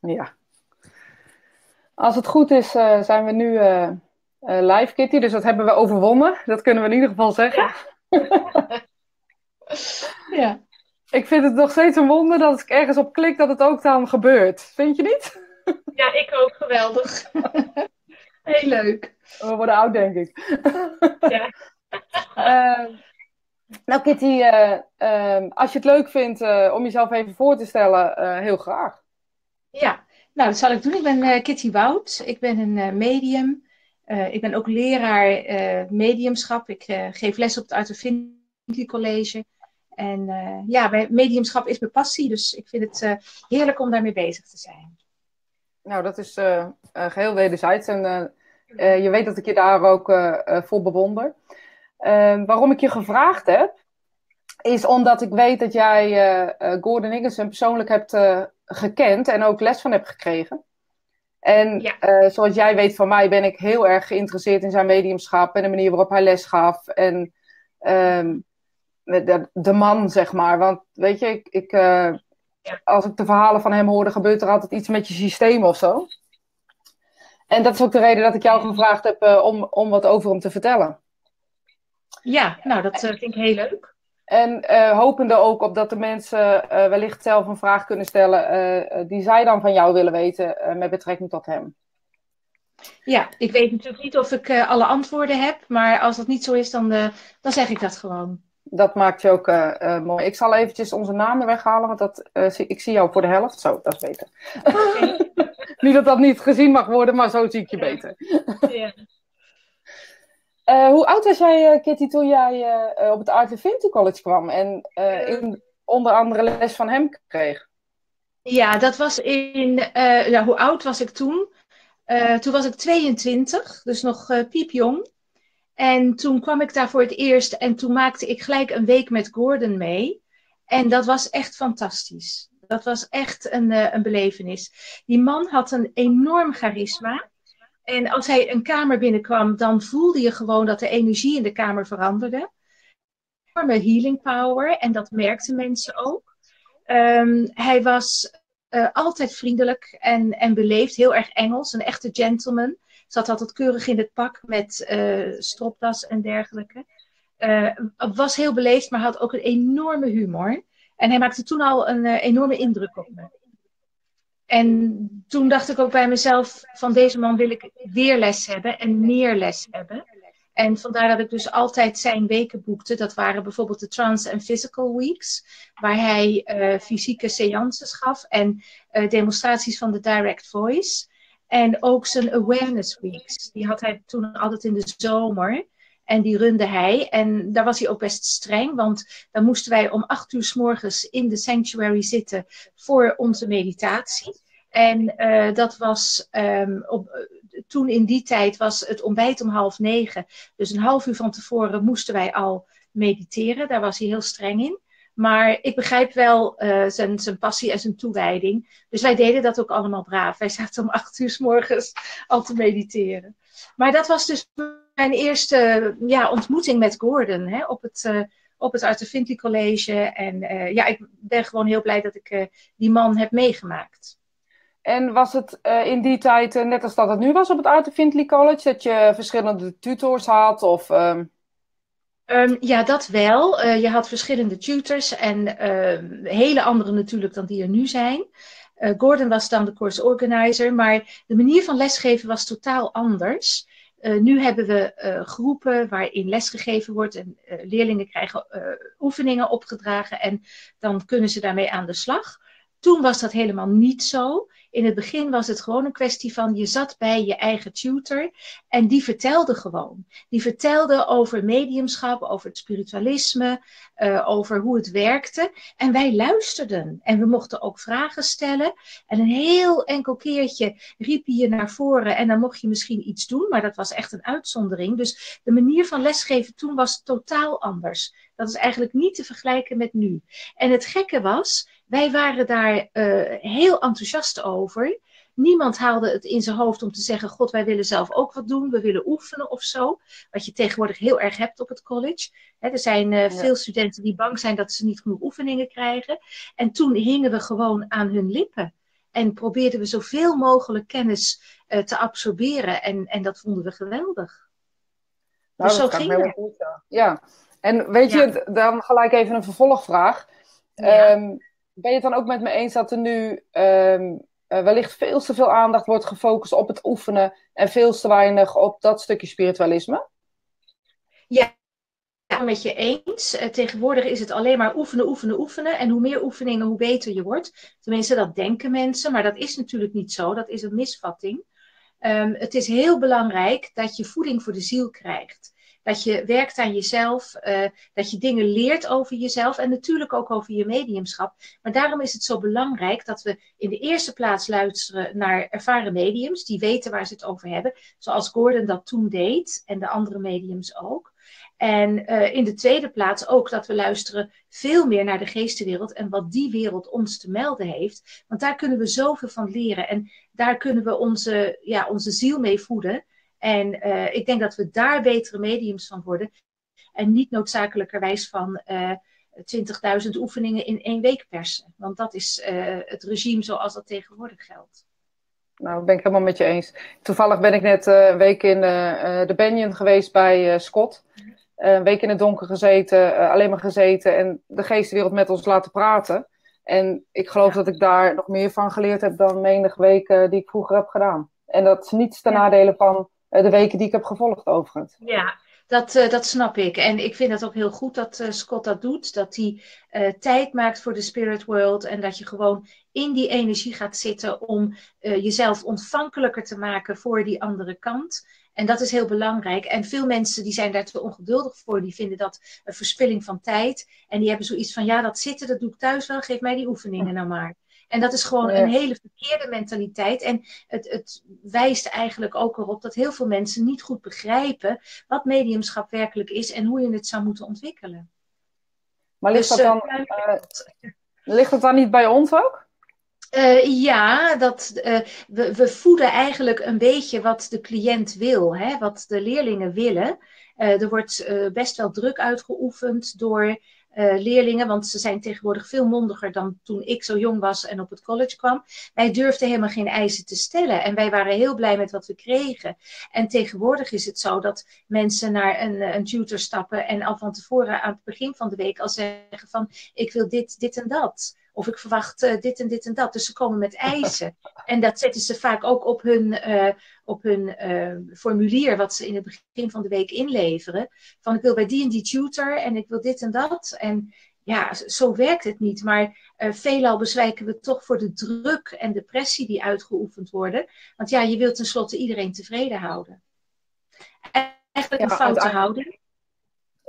Ja. Als het goed is, uh, zijn we nu uh, live, Kitty. Dus dat hebben we overwonnen. Dat kunnen we in ieder geval zeggen. Ja. ja. Ik vind het nog steeds een wonder dat als ik ergens op klik, dat het ook dan gebeurt. Vind je niet? Ja, ik ook. Geweldig. Heel leuk. We worden oud, denk ik. Ja. Uh, nou, Kitty, uh, uh, als je het leuk vindt om jezelf even voor te stellen, heel graag. Ja, nou, dat zal ik doen. Ik ben Kitty Wout. Ik ben een medium. ik ben ook leraar mediumschap. Ik geef les op het Arthur College. En ja, mediumschap is mijn passie. Dus ik vind het heerlijk om daarmee bezig te zijn. Nou, dat is geheel wederzijds. En je weet dat ik je daar ook voor bewonder. Ehm, waarom ik je gevraagd heb, is omdat ik weet dat jij uh, Gordon Ingerson persoonlijk hebt uh, gekend en ook les van hebt gekregen. En ja. zoals jij weet van mij ben ik heel erg geïnteresseerd in zijn mediumschap en de manier waarop hij les gaf. En um, de, de, man, zeg maar. Want weet je, ik, ik ja. als ik de verhalen van hem hoorde, gebeurt er altijd iets met je systeem of zo. En dat is ook de reden dat ik jou gevraagd heb om, om wat over hem te vertellen. Ja, nou dat vind ik heel leuk. En uh, hopende ook op dat de mensen uh, wellicht zelf een vraag kunnen stellen die zij dan van jou willen weten met betrekking tot hem. Ja, ik weet natuurlijk niet of ik alle antwoorden heb, maar als dat niet zo is, dan, dan zeg ik dat gewoon. Dat maakt je ook mooi. Ik zal eventjes onze namen weghalen, want dat, ik zie jou voor de helft. Zo, dat is beter. Okay. niet dat dat niet gezien mag worden, maar zo zie ik je beter. ja. Uh, hoe oud was jij, uh, Kitty, toen jij uh, op het Art Divinity College kwam en in, onder andere les van hem kreeg? Ja, dat was in. ja, hoe oud was ik toen? toen was ik 22, dus nog piepjong. En toen kwam ik daar voor het eerst en toen maakte ik gelijk een week met Gordon mee. En dat was echt fantastisch. Dat was echt een, een belevenis. Die man had een enorm charisma. En als hij een kamer binnenkwam, dan voelde je gewoon dat de energie in de kamer veranderde. Enorme healing power en dat merkten mensen ook. Um, hij was uh, altijd vriendelijk en, en beleefd, heel erg Engels, een echte gentleman. Zat altijd keurig in het pak met uh, stropdas en dergelijke. Uh, was heel beleefd, maar had ook een enorme humor. En hij maakte toen al een enorme indruk op me. En toen dacht ik ook bij mezelf, van deze man wil ik weer les hebben en meer les hebben. En vandaar dat ik dus altijd zijn weken boekte. Dat waren bijvoorbeeld de Trans and Physical Weeks, waar hij uh, fysieke seances gaf en uh, demonstraties van de Direct Voice. En ook zijn Awareness Weeks. Die had hij toen altijd in de zomer. En die runde hij. En daar was hij ook best streng, want dan moesten wij om acht uur s morgens in de sanctuary zitten voor onze meditatie. En uh, dat was um, op, toen in die tijd was het ontbijt om half negen. Dus een half uur van tevoren moesten wij al mediteren. Daar was hij heel streng in. Maar ik begrijp wel uh, zijn, zijn passie en zijn toewijding. Dus wij deden dat ook allemaal braaf. Wij zaten om acht uur s morgens al te mediteren. Maar dat was dus mijn eerste ja, ontmoeting met Gordon hè, op het, uh, op het Arthur Findlay College. En uh, ja, ik ben gewoon heel blij dat ik uh, die man heb meegemaakt. En was het in die tijd, net als dat het nu was op het Arthur Findlay College, dat je verschillende tutors had? Of, um... Um, ja, dat wel. je had verschillende tutors en hele andere natuurlijk dan die er nu zijn. Gordon was dan de course organizer, maar de manier van lesgeven was totaal anders. Uh, nu hebben we uh, groepen waarin lesgegeven wordt en uh, leerlingen krijgen oefeningen opgedragen en dan kunnen ze daarmee aan de slag. Toen was dat helemaal niet zo. In het begin was het gewoon een kwestie van je zat bij je eigen tutor en die vertelde gewoon. Die vertelde over mediumschap, over het spiritualisme, uh, over hoe het werkte. En wij luisterden en we mochten ook vragen stellen. En een heel enkel keertje riep je je naar voren en dan mocht je misschien iets doen, maar dat was echt een uitzondering. Dus de manier van lesgeven toen was totaal anders. Dat is eigenlijk niet te vergelijken met nu. En het gekke was, wij waren daar uh, heel enthousiast over. Niemand haalde het in zijn hoofd om te zeggen: God, wij willen zelf ook wat doen, we willen oefenen of zo. Wat je tegenwoordig heel erg hebt op het college. er zijn uh, ja. veel studenten die bang zijn dat ze niet genoeg oefeningen krijgen. En toen hingen we gewoon aan hun lippen. En probeerden we zoveel mogelijk kennis uh, te absorberen. En, en dat vonden we geweldig. Nou, dus zo ging het. Goed, ja. ja. En weet ja. je, dan gelijk even een vervolgvraag. Ja. Um, ben je het dan ook met me eens dat er nu um, uh, wellicht veel te veel aandacht wordt gefocust op het oefenen en veel te weinig op dat stukje spiritualisme? Ja, met je eens. Uh, tegenwoordig is het alleen maar oefenen, oefenen, oefenen. En hoe meer oefeningen, hoe beter je wordt. Tenminste, dat denken mensen, maar dat is natuurlijk niet zo. Dat is een misvatting. Um, het is heel belangrijk dat je voeding voor de ziel krijgt. Dat je werkt aan jezelf, uh, dat je dingen leert over jezelf en natuurlijk ook over je mediumschap. Maar daarom is het zo belangrijk dat we in de eerste plaats luisteren naar ervaren mediums, die weten waar ze het over hebben, zoals Gordon dat toen deed en de andere mediums ook. En uh, in de tweede plaats ook dat we luisteren veel meer naar de geestenwereld en wat die wereld ons te melden heeft. Want daar kunnen we zoveel van leren en daar kunnen we onze, ja, onze ziel mee voeden. En uh, ik denk dat we daar betere mediums van worden. En niet noodzakelijkerwijs van uh, eh, 20.000 oefeningen in één week persen. Want dat is het regime zoals dat tegenwoordig geldt. Nou, ben ik helemaal met je eens. Toevallig ben ik net een week in de Banyan geweest bij Scott. Eh, een week in het donker gezeten, alleen maar gezeten en de geestenwereld met ons laten praten. En ik geloof dat ik daar nog meer van geleerd heb dan menig weken die ik vroeger heb gedaan. En dat is niets ten ja. nadele van de weken die ik heb gevolgd overigens. Ja, dat, uh, dat snap ik. En ik vind het ook heel goed dat uh, Scott dat doet. Dat hij uh, tijd maakt voor de spirit world. En dat je gewoon in die energie gaat zitten om jezelf ontvankelijker te maken voor die andere kant. En dat is heel belangrijk. En veel mensen die zijn daar te ongeduldig voor. Die vinden dat een verspilling van tijd. En die hebben zoiets van, ja, dat zitten, dat doe ik thuis wel. Geef mij die oefeningen nou maar. En dat is gewoon een hele verkeerde mentaliteit. En het, het wijst eigenlijk ook erop dat heel veel mensen niet goed begrijpen wat mediumschap werkelijk is en hoe je het zou moeten ontwikkelen. Maar ligt, dus, dat dan, uh, ligt dat dan niet bij ons ook? Uh, ja, dat, uh, we, we, voeden eigenlijk een beetje wat de cliënt wil, hè, wat de leerlingen willen. Uh, er wordt best wel druk uitgeoefend door leerlingen, want ze zijn tegenwoordig veel mondiger dan toen ik zo jong was en op het college kwam. Wij durfden helemaal geen eisen te stellen en wij waren heel blij met wat we kregen. En tegenwoordig is het zo dat mensen naar een, een tutor stappen en al van tevoren aan het begin van de week al zeggen van ik wil dit, dit en dat. Of ik verwacht uh, dit en dit en dat. Dus ze komen met eisen. En dat zetten ze vaak ook op hun, uh, op hun uh, formulier, wat ze in het begin van de week inleveren. Van ik wil bij die en die tutor en ik wil dit en dat. En ja, zo werkt het niet. Maar veelal bezwijken we toch voor de druk en de pressie die uitgeoefend worden. Want ja, je wilt tenslotte iedereen tevreden houden. Eigenlijk een ja, foute houding.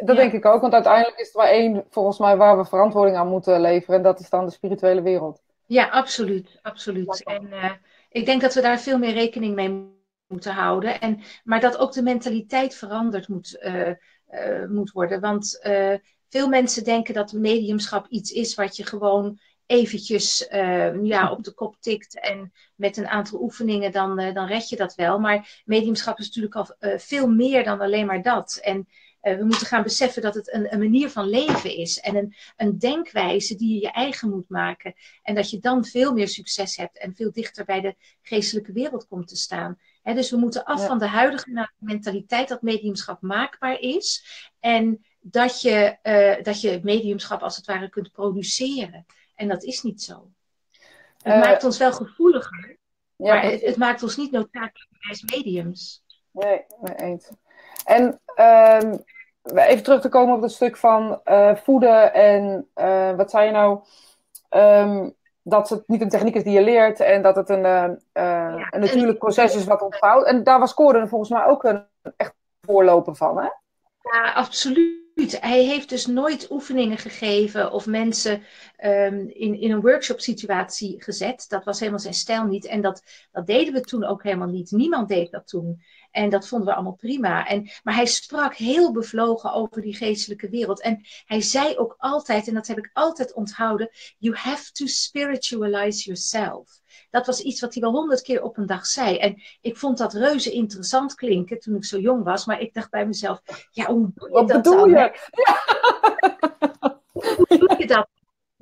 Dat denk ik ook, want uiteindelijk is het maar één, volgens mij, waar we verantwoording aan moeten leveren. En dat is dan de spirituele wereld. Ja, absoluut. absoluut. En uh, ik denk dat we daar veel meer rekening mee moeten houden. En, maar dat ook de mentaliteit veranderd moet, uh, uh, moet worden. Want veel mensen denken dat mediumschap iets is wat je gewoon eventjes ja, op de kop tikt en met een aantal oefeningen dan, dan red je dat wel. Maar mediumschap is natuurlijk al veel meer dan alleen maar dat. En uh, we moeten gaan beseffen dat het een, een, manier van leven is en een, een denkwijze die je je eigen moet maken. En dat je dan veel meer succes hebt en veel dichter bij de geestelijke wereld komt te staan. He, dus we moeten af ja. van de huidige mentaliteit dat mediumschap maakbaar is. En dat je, uh, dat je mediumschap als het ware kunt produceren. En dat is niet zo. Het uh, maakt ons wel gevoeliger, ja, maar het, het, maakt ons niet noodzakelijk als mediums. Nee, nee eens. En uh, even terug te komen op het stuk van uh, voeden en uh, wat zei je nou? Um, dat het niet een techniek is die je leert en dat het een, uh, ja, een natuurlijk proces is wat ontvouwt. En daar was Corden volgens mij ook een echt voorloper van, hè? Ja, absoluut. Hij heeft dus nooit oefeningen gegeven of mensen um, in, in een workshop situatie gezet. Dat was helemaal zijn stijl niet. En dat, dat deden we toen ook helemaal niet. Niemand deed dat toen. En dat vonden we allemaal prima. En, maar hij sprak heel bevlogen over die geestelijke wereld. En hij zei ook altijd, en dat heb ik altijd onthouden: You have to spiritualize yourself. Dat was iets wat hij wel honderd keer op een dag zei. En ik vond dat reuze interessant klinken toen ik zo jong was. Maar ik dacht bij mezelf: Ja, hoe doe je wat dat bedoel dan? je? Ja. Hoe doe je dat?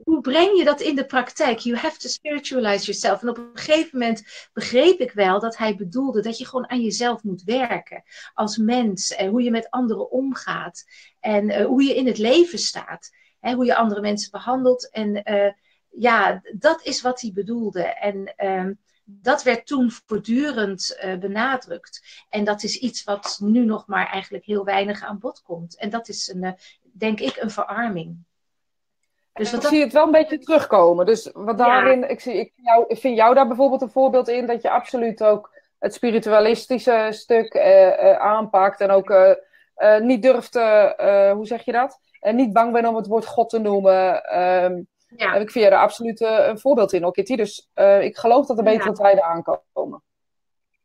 hoe breng je dat in de praktijk? You have to spiritualize yourself. En op een gegeven moment begreep ik wel dat hij bedoelde dat je gewoon aan jezelf moet werken. Als mens. En hoe je met anderen omgaat. En uh, hoe je in het leven staat. Hè, hoe je andere mensen behandelt. En uh, ja, dat is wat hij bedoelde. En uh, dat werd toen voortdurend uh, benadrukt. En dat is iets wat nu nog maar eigenlijk heel weinig aan bod komt. En dat is, een, denk ik, een verarming. Dus ik zie het wel een beetje terugkomen. Dus wat daarin, ja. ik, zie, ik, jou, ik vind jou daar bijvoorbeeld een voorbeeld in dat je absoluut ook het spiritualistische stuk uh, uh, aanpakt en ook niet durft, hoe zeg je dat? En niet bang bent om het woord God te noemen. Um, ja. En ik vind je daar absoluut een voorbeeld in, Kitty. Dus ik geloof dat er betere ja. tijden aankomen.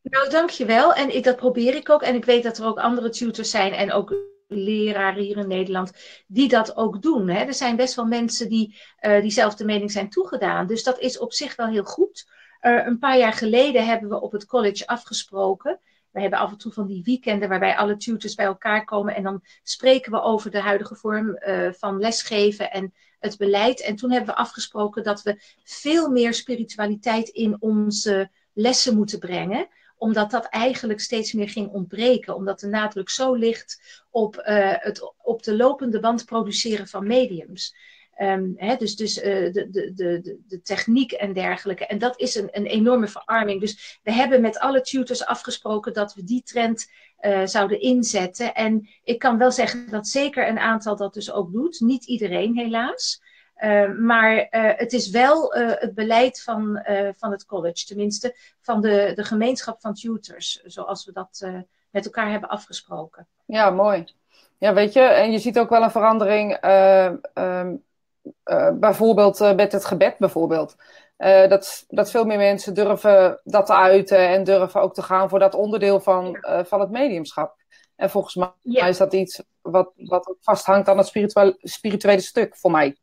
Nou, dankjewel. En ik, dat probeer ik ook. En ik weet dat er ook andere tutors zijn en ook leraren hier in Nederland die dat ook doen. Hè. Er zijn best wel mensen die uh, diezelfde mening zijn toegedaan. Dus dat is op zich wel heel goed. Uh, een paar jaar geleden hebben we op het college afgesproken. We hebben af en toe van die weekenden waarbij alle tutors bij elkaar komen en dan spreken we over de huidige vorm uh, van lesgeven en het beleid. En toen hebben we afgesproken dat we veel meer spiritualiteit in onze lessen moeten brengen omdat dat eigenlijk steeds meer ging ontbreken. Omdat de nadruk zo ligt op, uh, het op de lopende band produceren van mediums. Um, dus dus uh, de, de, de, de techniek en dergelijke. En dat is een, een enorme verarming. Dus we hebben met alle tutors afgesproken dat we die trend uh, zouden inzetten. En ik kan wel zeggen dat zeker een aantal dat dus ook doet. Niet iedereen helaas. Uh, maar uh, het is wel het beleid van, van het college, tenminste van de, de gemeenschap van tutors, zoals we dat met elkaar hebben afgesproken. Ja, mooi. Ja, weet je, en je ziet ook wel een verandering, um, bijvoorbeeld met het gebed bijvoorbeeld. Dat, dat veel meer mensen durven dat te uiten en durven ook te gaan voor dat onderdeel van, van het mediumschap. En volgens mij is dat iets wat, wat vasthangt aan het spirituele, spirituele stuk voor mij.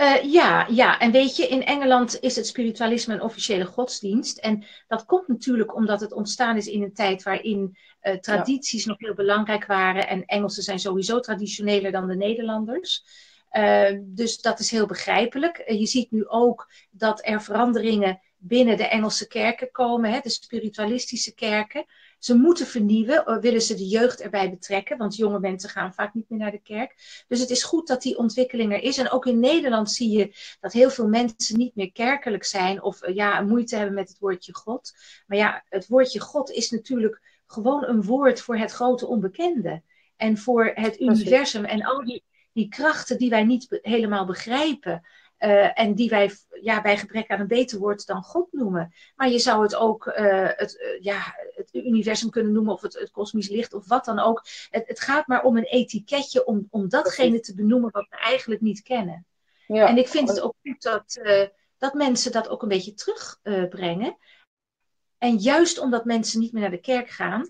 Uh, ja, ja, en weet je, in Engeland is het spiritualisme een officiële godsdienst. En dat komt natuurlijk omdat het ontstaan is in een tijd waarin uh, tradities ja. nog heel belangrijk waren. En Engelsen zijn sowieso traditioneler dan de Nederlanders. Uh, dus dat is heel begrijpelijk. je ziet nu ook dat er veranderingen binnen de Engelse kerken komen, hè, de spiritualistische kerken. Ze moeten vernieuwen, willen ze de jeugd erbij betrekken, want jonge mensen gaan vaak niet meer naar de kerk. Dus het is goed dat die ontwikkeling er is. En ook in Nederland zie je dat heel veel mensen niet meer kerkelijk zijn of ja, moeite hebben met het woordje God. Maar ja, het woordje God is natuurlijk gewoon een woord voor het grote onbekende. En voor het universum en al die, die krachten die wij niet helemaal begrijpen. Uh, en die wij ja, bij gebrek aan een beter woord dan God noemen. Maar je zou het ook uh, het, uh, ja, het universum kunnen noemen, of het, het kosmisch licht, of wat dan ook. Het, het, gaat maar om een etiketje om, om datgene te benoemen wat we eigenlijk niet kennen. Ja. En ik vind het ook goed dat, dat mensen dat ook een beetje terugbrengen. en juist omdat mensen niet meer naar de kerk gaan,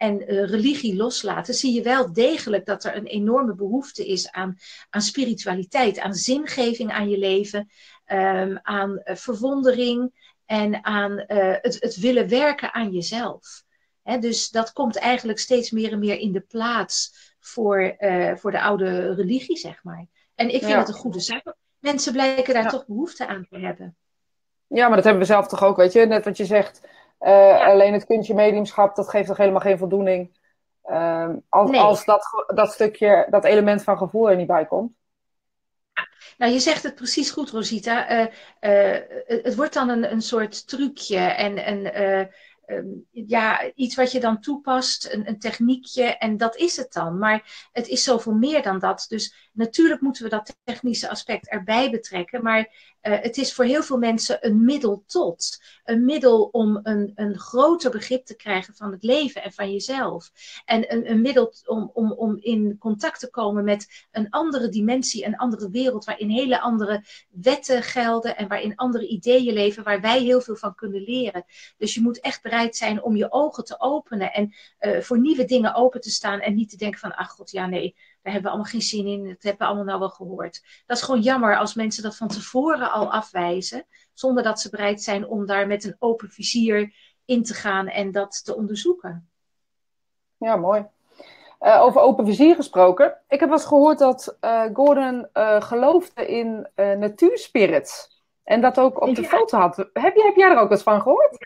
en uh, religie loslaten, zie je wel degelijk dat er een enorme behoefte is aan, aan spiritualiteit, aan zingeving aan je leven, um, aan uh, verwondering en aan uh, het, het, willen werken aan jezelf. He, dus dat komt eigenlijk steeds meer en meer in de plaats voor, voor de oude religie, zeg maar. En ik vind ja. het een goede zaak. Mensen blijken daar ja. toch behoefte aan te hebben. Ja, maar dat hebben we zelf toch ook, weet je, net wat je zegt ja. Alleen het kuntje mediumschap, dat geeft toch helemaal geen voldoening. Uh, als, nee. als dat, dat stukje, dat element van gevoel er niet bij komt. Nou, je zegt het precies goed, Rosita. Uh, het wordt dan een, een soort trucje en een um, ja, iets wat je dan toepast, een, een, techniekje en dat is het dan. Maar het is zoveel meer dan dat. Dus natuurlijk moeten we dat technische aspect erbij betrekken, maar uh, het is voor heel veel mensen een middel tot. Een middel om een, een groter begrip te krijgen van het leven en van jezelf. En een, een middel om, om, om in contact te komen met een andere dimensie, een andere wereld, waarin hele andere wetten gelden en waarin andere ideeën leven, waar wij heel veel van kunnen leren. Dus je moet echt bereid zijn om je ogen te openen en uh, voor nieuwe dingen open te staan en niet te denken van, ach god, ja nee, daar hebben we allemaal geen zin in, dat hebben we allemaal nou wel gehoord. Dat is gewoon jammer als mensen dat van tevoren al afwijzen, zonder dat ze bereid zijn om daar met een open vizier in te gaan en dat te onderzoeken. Ja, mooi. over open vizier gesproken. Ik heb wel eens gehoord dat Gordon geloofde in natuurspirits. En dat ook op de foto had. Heb, je, heb jij er ook eens van gehoord?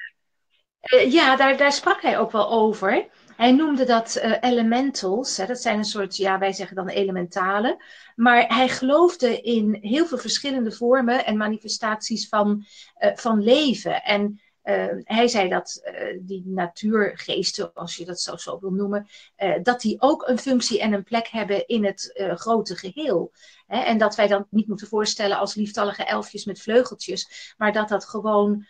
ja, daar, daar sprak hij ook wel over. Hij noemde dat uh, elementals. Hè, dat zijn een soort, ja, wij zeggen dan elementalen. Maar hij geloofde in heel veel verschillende vormen en manifestaties van, uh, van leven. En uh, hij zei dat die natuurgeesten, als je dat zo, zo wil noemen, dat die ook een functie en een plek hebben in het grote geheel. Hè, en dat wij dan niet moeten voorstellen als lieftallige elfjes met vleugeltjes, maar dat dat gewoon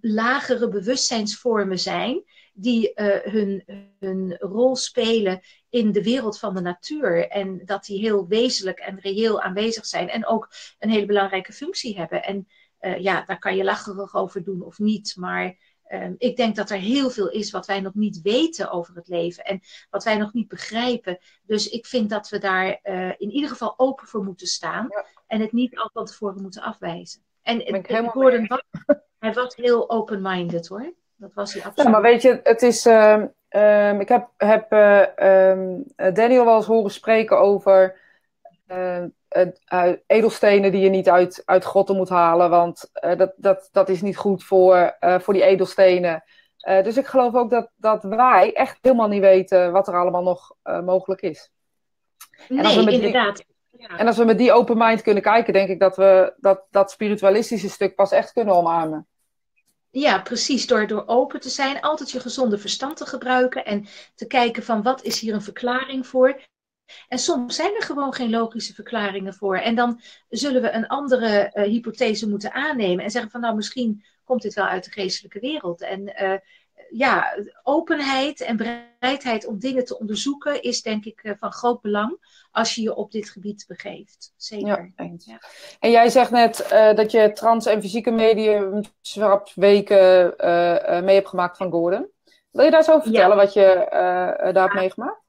lagere bewustzijnsvormen zijn die uh, hun, hun rol spelen in de wereld van de natuur. En dat die heel wezenlijk en reëel aanwezig zijn. En ook een hele belangrijke functie hebben. En uh, ja, daar kan je lacherig over doen of niet. Maar um, ik denk dat er heel veel is wat wij nog niet weten over het leven. En wat wij nog niet begrijpen. Dus ik vind dat we daar uh, in ieder geval open voor moeten staan. Ja. En het niet al van tevoren moeten afwijzen. En ik, ik hoorde, hij was heel open-minded hoor. Dat was hij absoluut. Ja, maar weet je, het is. Uh, um, ik heb, heb uh, um, Daniel wel eens horen spreken over uh, edelstenen die je niet uit, uit grotten moet halen, want dat, dat, dat is niet goed voor, voor die edelstenen. dus ik geloof ook dat, dat wij echt helemaal niet weten wat er allemaal nog mogelijk is. Nee, inderdaad. ja. En als we met die open mind kunnen kijken, denk ik dat we dat, dat spiritualistische stuk pas echt kunnen omarmen. Ja, precies. Door, door open te zijn, altijd je gezonde verstand te gebruiken en te kijken van wat is hier een verklaring voor. En soms zijn er gewoon geen logische verklaringen voor. En dan zullen we een andere uh, hypothese moeten aannemen en zeggen van nou misschien komt dit wel uit de geestelijke wereld. En uh, ja, openheid en bereidheid om dingen te onderzoeken is denk ik uh, van groot belang als je je op dit gebied begeeft. Zeker. Ja, ja. En jij zegt net uh, dat je trans- en fysieke medium weken uh, mee hebt gemaakt van Gordon. Wil je daar zo vertellen wat je daar hebt meegemaakt?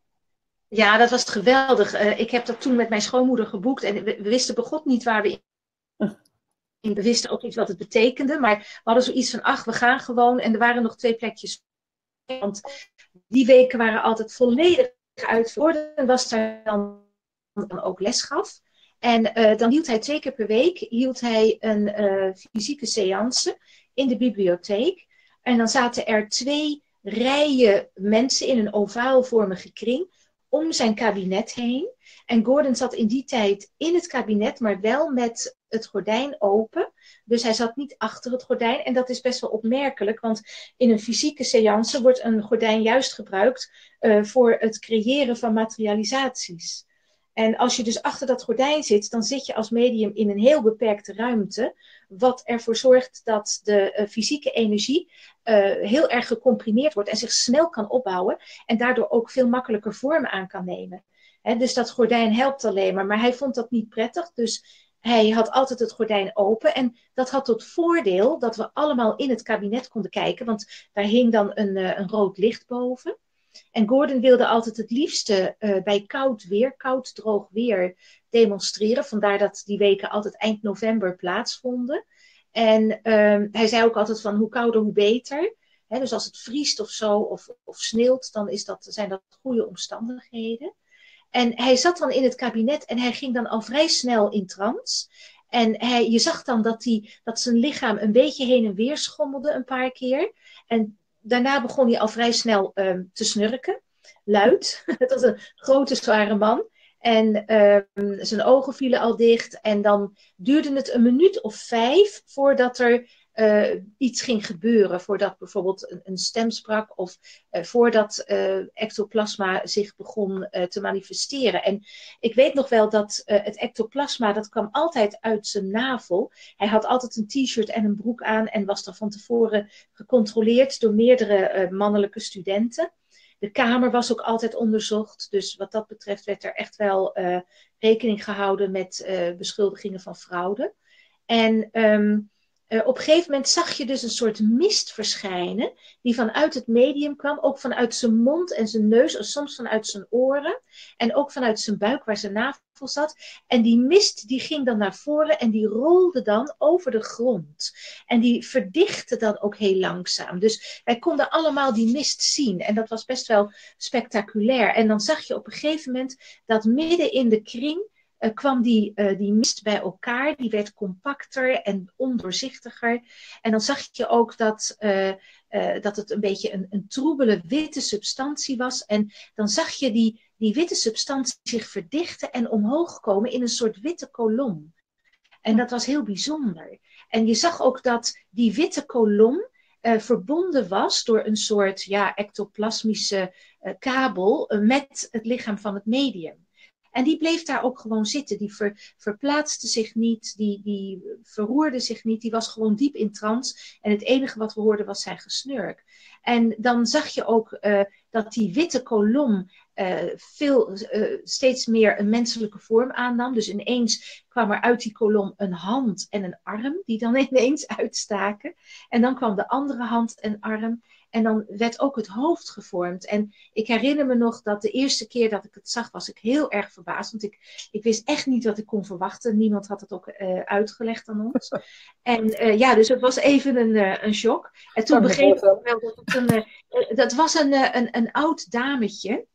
Ja, dat was geweldig. ik heb dat toen met mijn schoonmoeder geboekt en we, we wisten begot niet waar we in we wisten ook niet wat het betekende, maar we hadden zoiets van, ach, we gaan gewoon. En er waren nog twee plekjes. Want die weken waren altijd volledig uitverkocht. En was daar dan, dan ook les gaf. En uh, dan hield hij twee keer per week hield hij een uh, fysieke seance in de bibliotheek. En dan zaten er twee rijen mensen in een ovaalvormige kring om zijn kabinet heen. En Gordon zat in die tijd in het kabinet, maar wel met het gordijn open. Dus hij zat niet achter het gordijn. En dat is best wel opmerkelijk, want in een fysieke seance wordt een gordijn juist gebruikt uh, voor het creëren van materialisaties. En als je dus achter dat gordijn zit, dan zit je als medium in een heel beperkte ruimte. Wat ervoor zorgt dat de uh, fysieke energie uh, heel erg gecomprimeerd wordt en zich snel kan opbouwen. En daardoor ook veel makkelijker vormen aan kan nemen. Dus dat gordijn helpt alleen maar. Maar hij vond dat niet prettig. Dus hij had altijd het gordijn open. En dat had tot voordeel dat we allemaal in het kabinet konden kijken. Want daar hing dan een, uh, een rood licht boven. En Gordon wilde altijd het liefste uh, bij koud weer, koud droog weer, demonstreren. Vandaar dat die weken altijd eind november plaatsvonden. En uh, hij zei ook altijd van hoe kouder, hoe beter. Dus als het vriest of zo, of, of sneeuwt, dan is dat, zijn dat goede omstandigheden. En hij zat dan in het kabinet en hij ging dan al vrij snel in trance. En hij, je zag dan dat, dat zijn lichaam een beetje heen en weer schommelde een paar keer. En daarna begon hij al vrij snel um, te snurken, luid. Het was een grote, zware man. En um, zijn ogen vielen al dicht. En dan duurde het een minuut of vijf voordat er uh, iets ging gebeuren. Voordat bijvoorbeeld een, een stem sprak of uh, voordat uh, ectoplasma zich begon te manifesteren. En ik weet nog wel dat het ectoplasma, dat kwam altijd uit zijn navel. Hij had altijd een t-shirt en een broek aan en was dan van tevoren gecontroleerd door meerdere mannelijke studenten. De kamer was ook altijd onderzocht. Dus wat dat betreft werd er echt wel rekening gehouden met beschuldigingen van fraude. En um, uh, op een gegeven moment zag je dus een soort mist verschijnen, die vanuit het medium kwam, ook vanuit zijn mond en zijn neus, en soms vanuit zijn oren, en ook vanuit zijn buik waar zijn navel zat. En die mist die ging dan naar voren en die rolde dan over de grond. En die verdichtte dan ook heel langzaam. Dus wij konden allemaal die mist zien en dat was best wel spectaculair. En dan zag je op een gegeven moment dat midden in de kring uh, kwam die, uh, die mist bij elkaar. Die werd compacter en ondoorzichtiger. En dan zag je ook dat, uh, dat het een beetje een, een troebele witte substantie was. En dan zag je die, die witte substantie zich verdichten en omhoog komen in een soort witte kolom. En dat was heel bijzonder. En je zag ook dat die witte kolom verbonden was door een soort ja, ectoplasmische kabel met het lichaam van het medium. En die bleef daar ook gewoon zitten. Die ver, verplaatste zich niet, die, die verroerde zich niet. Die was gewoon diep in trance. En het enige wat we hoorden was zijn gesnurk. En dan zag je ook uh, dat die witte kolom uh, veel, uh, steeds meer een menselijke vorm aannam. Dus ineens kwam er uit die kolom een hand en een arm, die dan ineens uitstaken. En dan kwam de andere hand en arm. En dan werd ook het hoofd gevormd. En ik herinner me nog dat de eerste keer dat ik het zag, was ik heel erg verbaasd. Want ik, ik wist echt niet wat ik kon verwachten. Niemand had het ook uh, uitgelegd aan ons. En uh, ja, dus het was even een, uh, een shock. En toen begreep ik wel dat het een. dat was een, een, een oud dametje.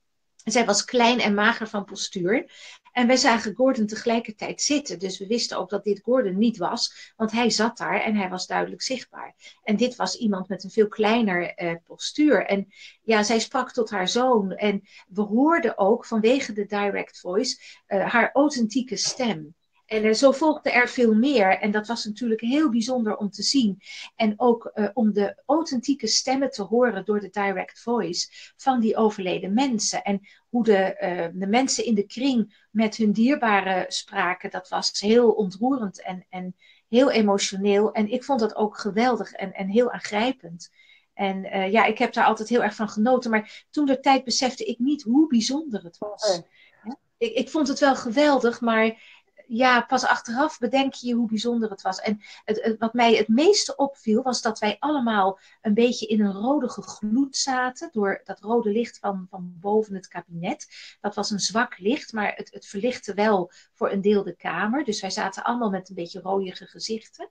Zij was klein en mager van postuur. En wij zagen Gordon tegelijkertijd zitten. Dus we wisten ook dat dit Gordon niet was, want hij zat daar en hij was duidelijk zichtbaar. En dit was iemand met een veel kleiner uh, postuur. En ja, zij sprak tot haar zoon. En we hoorden ook vanwege de direct voice uh, haar authentieke stem. En uh, zo volgde er veel meer. En dat was natuurlijk heel bijzonder om te zien. En ook uh, om de authentieke stemmen te horen door de direct voice van die overleden mensen. En hoe de, uh, de mensen in de kring met hun dierbaren spraken, dat was heel ontroerend en, en heel emotioneel. En ik vond dat ook geweldig en, en heel aangrijpend. En uh, ja, ik heb daar altijd heel erg van genoten. Maar toen de tijd besefte ik niet hoe bijzonder het was. Ja? Ik, ik vond het wel geweldig, maar ja, pas achteraf bedenk je hoe bijzonder het was. En het, wat mij het meeste opviel, was dat wij allemaal een beetje in een rodige gloed zaten. Door dat rode licht van, van boven het kabinet. Dat was een zwak licht, maar het, het verlichtte wel voor een deel de kamer. Dus wij zaten allemaal met een beetje rooige gezichten.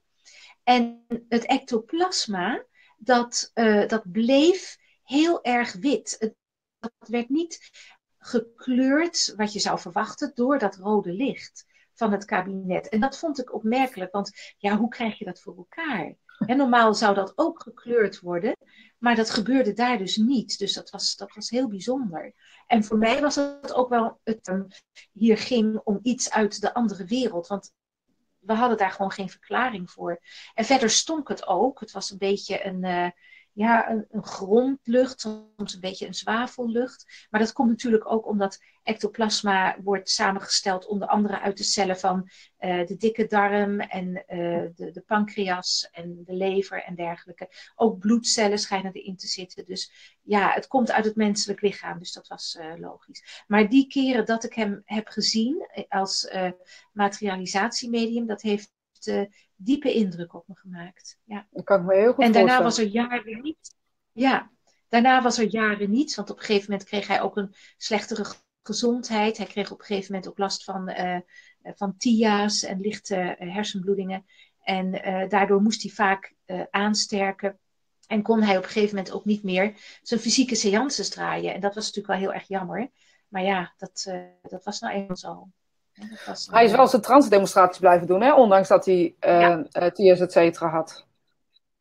En het ectoplasma, dat, uh, dat bleef heel erg wit. Het, dat werd niet gekleurd, wat je zou verwachten, door dat rode licht van het kabinet. En dat vond ik opmerkelijk, want ja, hoe krijg je dat voor elkaar? En normaal zou dat ook gekleurd worden, maar dat gebeurde daar dus niet. Dus dat was, dat was heel bijzonder. En voor mij was het ook wel, het um, hier ging om iets uit de andere wereld, want we hadden daar gewoon geen verklaring voor. En verder stonk het ook. Het was een beetje een, uh, ja, een, een grondlucht, soms een beetje een zwavellucht. Maar dat komt natuurlijk ook omdat ectoplasma wordt samengesteld onder andere uit de cellen van uh, de dikke darm en uh, de, de, pancreas en de lever en dergelijke. Ook bloedcellen schijnen erin te zitten. Dus ja, het komt uit het menselijk lichaam, dus dat was uh, logisch. Maar die keren dat ik hem heb gezien als materialisatiemedium, dat heeft diepe indruk op me gemaakt. Ja. Dat kan ik me heel goed En daarna was er jaren niet. Ja, daarna was er jaren niets, want op een gegeven moment kreeg hij ook een slechtere gezondheid. Hij kreeg op een gegeven moment ook last van, uh, van TIA's en lichte hersenbloedingen. En uh, daardoor moest hij vaak aansterken. En kon hij op een gegeven moment ook niet meer zijn fysieke seances draaien. En dat was natuurlijk wel heel erg jammer. Maar ja, dat, dat was nou eenmaal zo. Hij is wel zijn transdemonstraties blijven doen, hè? ondanks dat hij uh, ja. et cetera had.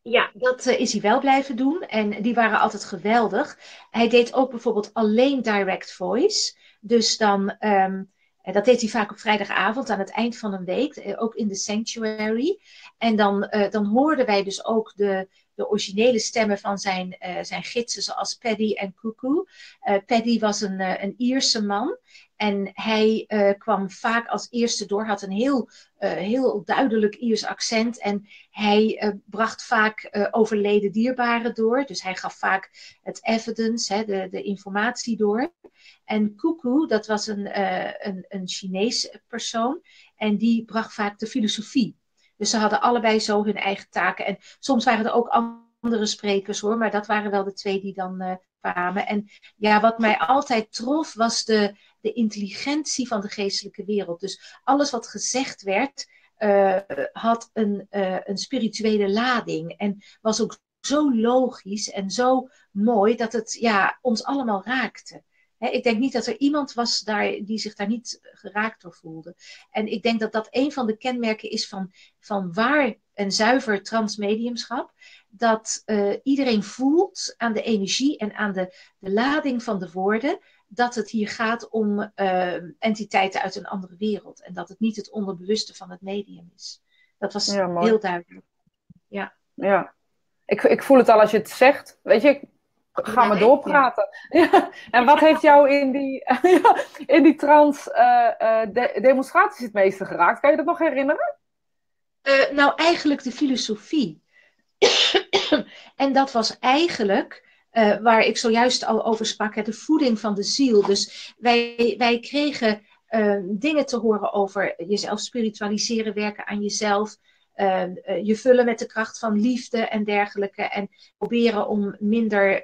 Ja, dat uh, is hij wel blijven doen. En die waren altijd geweldig. Hij deed ook bijvoorbeeld alleen direct voice. Dus dan, um, dat deed hij vaak op vrijdagavond aan het eind van een week, ook in de sanctuary. En dan, dan hoorden wij dus ook de, de originele stemmen van zijn, zijn gidsen, zoals Paddy en Cuckoo. Paddy was een, een Ierse man. En hij uh, kwam vaak als eerste door, had een heel, uh, heel duidelijk Iers accent. En hij uh, bracht vaak overleden dierbaren door. Dus hij gaf vaak het evidence, hè, de, de informatie door. En Kuku, dat was een, een, een Chinees persoon. En die bracht vaak de filosofie. Dus ze hadden allebei zo hun eigen taken. En soms waren er ook andere sprekers hoor, maar dat waren wel de twee die dan kwamen. En ja, wat mij altijd trof was de, de intelligentie van de geestelijke wereld. Dus alles wat gezegd werd, uh, had een, uh, een spirituele lading. En was ook zo logisch en zo mooi dat het ja, ons allemaal raakte. ik denk niet dat er iemand was daar, die zich daar niet geraakt door voelde. En ik denk dat dat een van de kenmerken is van, van waar en zuiver transmediumschap. Dat uh, iedereen voelt aan de energie en aan de, de lading van de woorden dat het hier gaat om uh, entiteiten uit een andere wereld. En dat het niet het onderbewuste van het medium is. Dat was heel duidelijk. Ja. ja. Ik, ik voel het al als je het zegt. Weet je, ik ga maar doorpraten. Ja. En wat heeft jou in die, in die trans uh, de, demonstraties het meeste geraakt? Kan je dat nog herinneren? Uh, nou, eigenlijk de filosofie. en dat was eigenlijk uh, waar ik zojuist al over sprak, de voeding van de ziel. Dus wij, wij kregen uh, dingen te horen over jezelf spiritualiseren, werken aan jezelf. Uh, je vullen met de kracht van liefde en dergelijke. En proberen om minder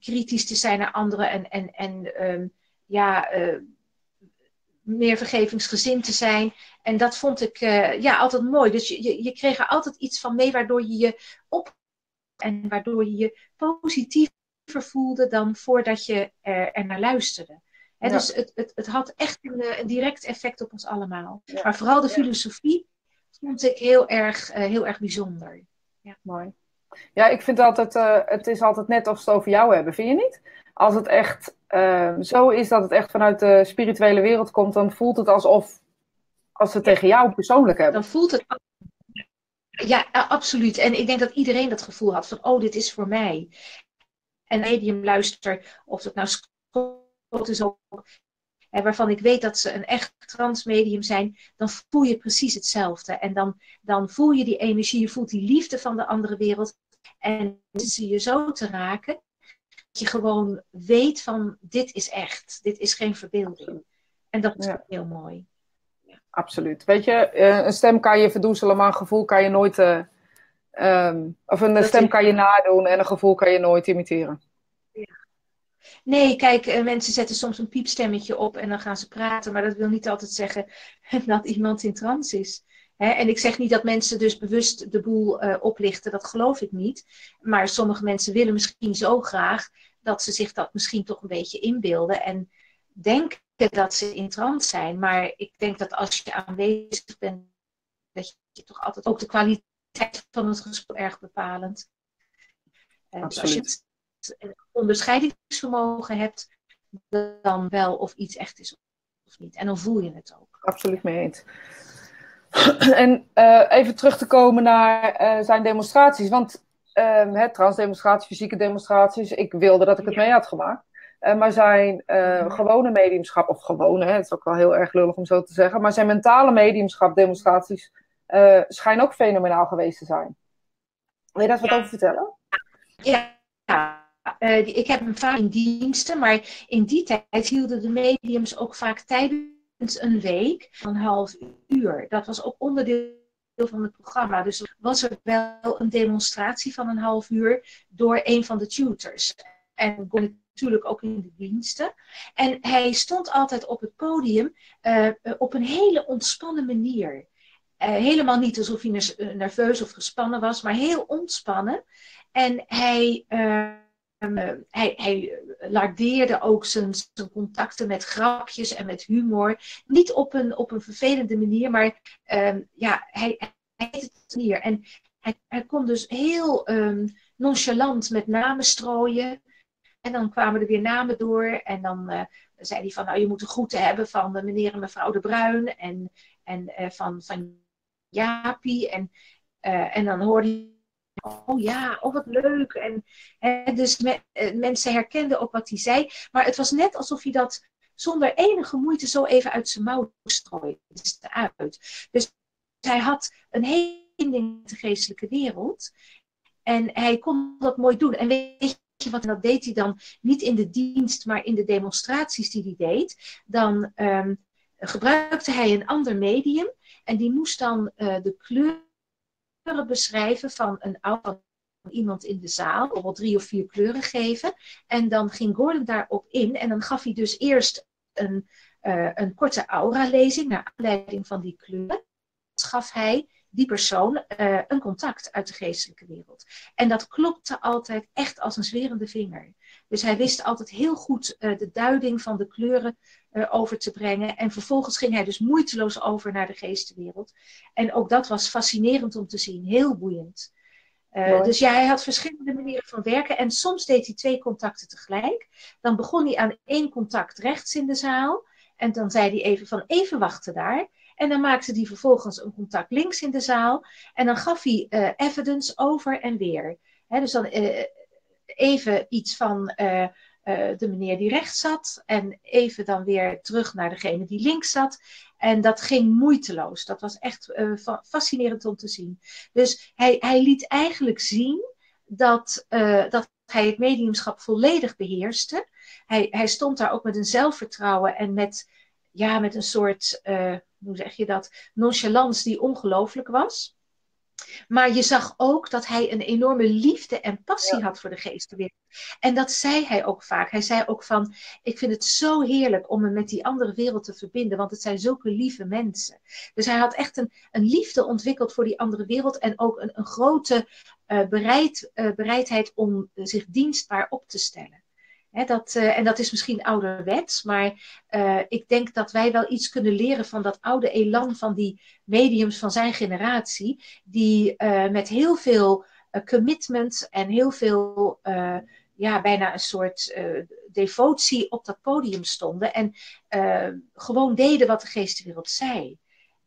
kritisch te zijn naar anderen. En, en, en um, ja, meer vergevingsgezind te zijn. En dat vond ik ja, altijd mooi. Dus je, je, je kreeg er altijd iets van mee waardoor je je op en waardoor je je positiever voelde dan voordat je er, er naar luisterde. Dus het, het, het had echt een, een, direct effect op ons allemaal. Maar vooral de filosofie vond ik heel erg, uh, heel erg bijzonder. Ja. Mooi. Ja, ik vind altijd, uh, het is altijd net ze het over jou hebben, vind je niet? Als het echt uh, zo is dat het echt vanuit de spirituele wereld komt, dan voelt het alsof als ze het tegen jou persoonlijk hebben. Dan voelt het ja, absoluut. En ik denk dat iedereen dat gevoel had van, oh, dit is voor mij. En medium luister, of dat nou Scott is ook, hè, waarvan ik weet dat ze een echt transmedium zijn, dan voel je precies hetzelfde. En dan, dan voel je die energie, je voelt die liefde van de andere wereld. En zie je zo te raken, dat je gewoon weet van, dit is echt, dit is geen verbeelding. En dat is ja. heel mooi absoluut. Weet je, eh, een stem kan je verdoezelen, maar een gevoel kan je nooit. Uh, um, of een stem kan je nadoen en een gevoel kan je nooit imiteren. Ja. Nee, kijk, uh, mensen zetten soms een piepstemmetje op en dan gaan ze praten, maar dat wil niet altijd zeggen dat iemand in trance is. En ik zeg niet dat mensen dus bewust de boel uh, oplichten, dat geloof ik niet. Maar sommige mensen willen misschien zo graag dat ze zich dat misschien toch een beetje inbeelden en denken dat ze in trance zijn. Maar ik denk dat als je aanwezig bent, dat je toch altijd ook de kwaliteit van het gesprek erg bepalend. Dus als je het onderscheidingsvermogen hebt, dan wel of iets echt is of niet. En dan voel je het ook. Absoluut mee eens. En uh, even terug te komen naar uh, zijn demonstraties. Want uh, transdemonstraties, fysieke demonstraties, ik wilde dat ik het mee had gemaakt. Uh, maar zijn uh, gewone mediumschap, of gewone, hè, het is ook wel heel erg lullig om zo te zeggen, maar zijn mentale mediumschap demonstraties uh, schijnen ook fenomenaal geweest te zijn. Wil je daar wat over vertellen? Ja, ik heb hem vaak in diensten, maar in die tijd hielden de mediums ook vaak tijdens een week van een half uur. Dat was ook onderdeel van het programma. Dus was er wel een demonstratie van een half uur door een van de tutors. En kon ik natuurlijk ook in de diensten. En hij stond altijd op het podium uh, op een hele ontspannen manier. Uh, helemaal niet alsof hij nerveus of gespannen was, maar heel ontspannen. En hij, hij, hij lardeerde ook zijn, zijn, contacten met grapjes en met humor. Niet op een, op een vervelende manier, maar ehm, ja, hij, hij deed het hier. En hij, hij kon dus heel um, nonchalant met namen strooien. En dan kwamen er weer namen door. En dan uh, zei hij van, nou, je moet een groeten hebben van uh, meneer en mevrouw De Bruin. En, en uh, van, van Jaapie. En, en dan hoorde hij, oh ja, oh wat leuk. En, dus me, mensen herkenden ook wat hij zei. Maar het was net alsof hij dat zonder enige moeite zo even uit zijn mouw strooide. Uit. Dus hij had een hele in de geestelijke wereld. En hij kon dat mooi doen. En wat, en dat deed hij dan niet in de dienst, maar in de demonstraties die hij deed, dan um, gebruikte hij een ander medium. En die moest dan de kleuren beschrijven van een oude iemand in de zaal, bijvoorbeeld drie of vier kleuren geven. En dan ging Gordon daarop in en dan gaf hij dus eerst een, uh, een korte aura-lezing naar aanleiding van die kleuren. Gaf hij die persoon uh, een contact uit de geestelijke wereld. En dat klopte altijd echt als een zwerende vinger. Dus hij wist altijd heel goed uh, de duiding van de kleuren over te brengen. En vervolgens ging hij dus moeiteloos over naar de geestenwereld. En ook dat was fascinerend om te zien, heel boeiend. Uh, dus ja, hij had verschillende manieren van werken. En soms deed hij twee contacten tegelijk. Dan begon hij aan één contact rechts in de zaal. En dan zei hij even van even wachten daar. En dan maakte hij vervolgens een contact links in de zaal. En dan gaf hij uh, evidence over en weer. dus dan uh, even iets van uh, de meneer die rechts zat. En even dan weer terug naar degene die links zat. En dat ging moeiteloos. Dat was echt fascinerend om te zien. Dus hij, hij liet eigenlijk zien dat, dat hij het mediumschap volledig beheerste. Hij, hij stond daar ook met een zelfvertrouwen en met, ja, met een soort, hoe zeg je dat, nonchalance die ongelooflijk was. Maar je zag ook dat hij een enorme liefde en passie had voor de geestenwereld. En dat zei hij ook vaak. Hij zei ook van, ik vind het zo heerlijk om me met die andere wereld te verbinden, want het zijn zulke lieve mensen. Dus hij had echt een, een liefde ontwikkeld voor die andere wereld en ook een, een grote uh, bereid, uh, bereidheid om zich dienstbaar op te stellen dat, uh, en dat is misschien ouderwets, maar uh, ik denk dat wij wel iets kunnen leren van dat oude elan van die mediums van zijn generatie, die uh, met heel veel commitment en heel veel, ja, bijna een soort devotie op dat podium stonden en gewoon deden wat de geestenwereld zei.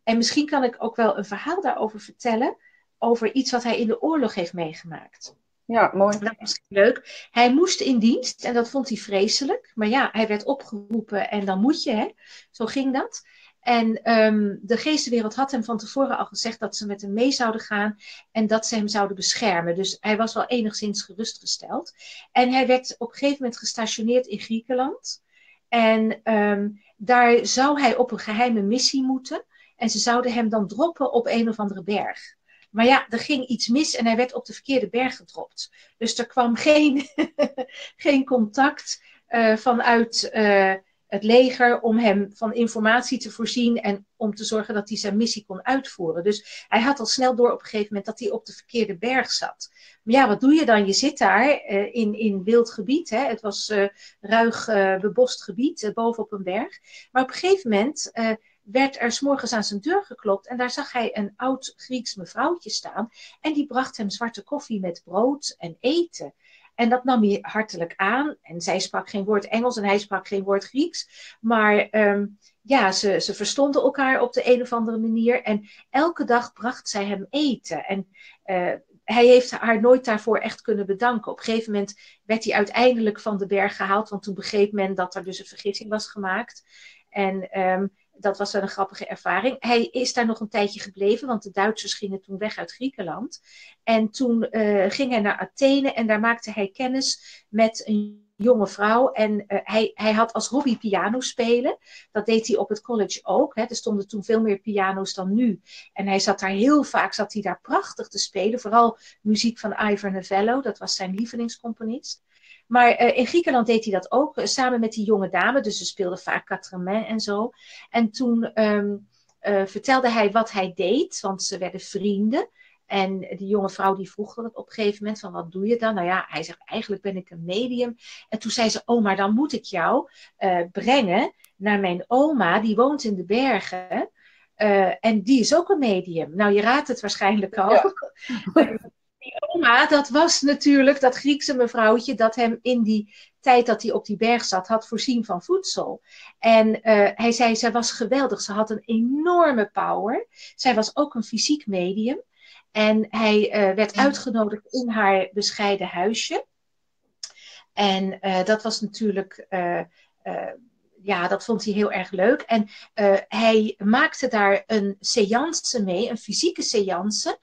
En misschien kan ik ook wel een verhaal daarover vertellen, over iets wat hij in de oorlog heeft meegemaakt. Ja, mooi. Dat was leuk. Hij moest in dienst en dat vond hij vreselijk. Maar ja, hij werd opgeroepen en dan moet je, hè. Zo ging dat. En um, de geestenwereld had hem van tevoren al gezegd dat ze met hem mee zouden gaan en dat ze hem zouden beschermen. Dus hij was wel enigszins gerustgesteld. En hij werd op een gegeven moment gestationeerd in Griekenland. En um, daar zou hij op een geheime missie moeten. En ze zouden hem dan droppen op een of andere berg. Maar ja, er ging iets mis en hij werd op de verkeerde berg gedropt. Dus er kwam geen, geen contact uh, vanuit uh, het leger om hem van informatie te voorzien en om te zorgen dat hij zijn missie kon uitvoeren. Dus hij had al snel door op een gegeven moment dat hij op de verkeerde berg zat. Maar ja, wat doe je dan? Je zit daar uh, in, in wild gebied. Hè? Het was ruig bebost gebied boven op een berg. Maar op een gegeven moment werd er s'morgens aan zijn deur geklopt en daar zag hij een oud Grieks mevrouwtje staan en die bracht hem zwarte koffie met brood en eten. En dat nam hij hartelijk aan. En zij sprak geen woord Engels en hij sprak geen woord Grieks. Maar um, ja, ze, ze verstonden elkaar op de een of andere manier. En elke dag bracht zij hem eten. En uh, hij heeft haar nooit daarvoor echt kunnen bedanken. Op een gegeven moment werd hij uiteindelijk van de berg gehaald. Want toen begreep men dat er dus een vergissing was gemaakt. En um, dat was een grappige ervaring. Hij is daar nog een tijdje gebleven, want de Duitsers gingen toen weg uit Griekenland. En toen uh, ging hij naar Athene en daar maakte hij kennis met een jonge vrouw. En uh, hij, hij had als hobby piano spelen. Dat deed hij op het college ook. Hè. Er stonden toen veel meer piano's dan nu. En hij zat daar heel vaak, zat hij daar prachtig te spelen. Vooral muziek van Ivor Novello, dat was zijn lievelingscomponist. Maar uh, in Griekenland deed hij dat ook, uh, samen met die jonge dame. Dus ze speelden vaak quatre en zo. En toen um, uh, vertelde hij wat hij deed, want ze werden vrienden. En die jonge vrouw die vroeg dat op een gegeven moment van wat doe je dan? Nou ja, hij zegt eigenlijk ben ik een medium. En toen zei ze, oh maar dan moet ik jou brengen naar mijn oma, die woont in de bergen. en die is ook een medium. Nou, je raadt het waarschijnlijk al. Ja. die oma, dat was natuurlijk dat Griekse mevrouwtje dat hem in die tijd dat hij op die berg zat, had voorzien van voedsel. En uh, hij zei, zij was geweldig. Ze had een enorme power. Zij was ook een fysiek medium. En hij uh, werd uitgenodigd in haar bescheiden huisje. En uh, dat was natuurlijk ja, dat vond hij heel erg leuk. En hij maakte daar een seance mee, een fysieke seance,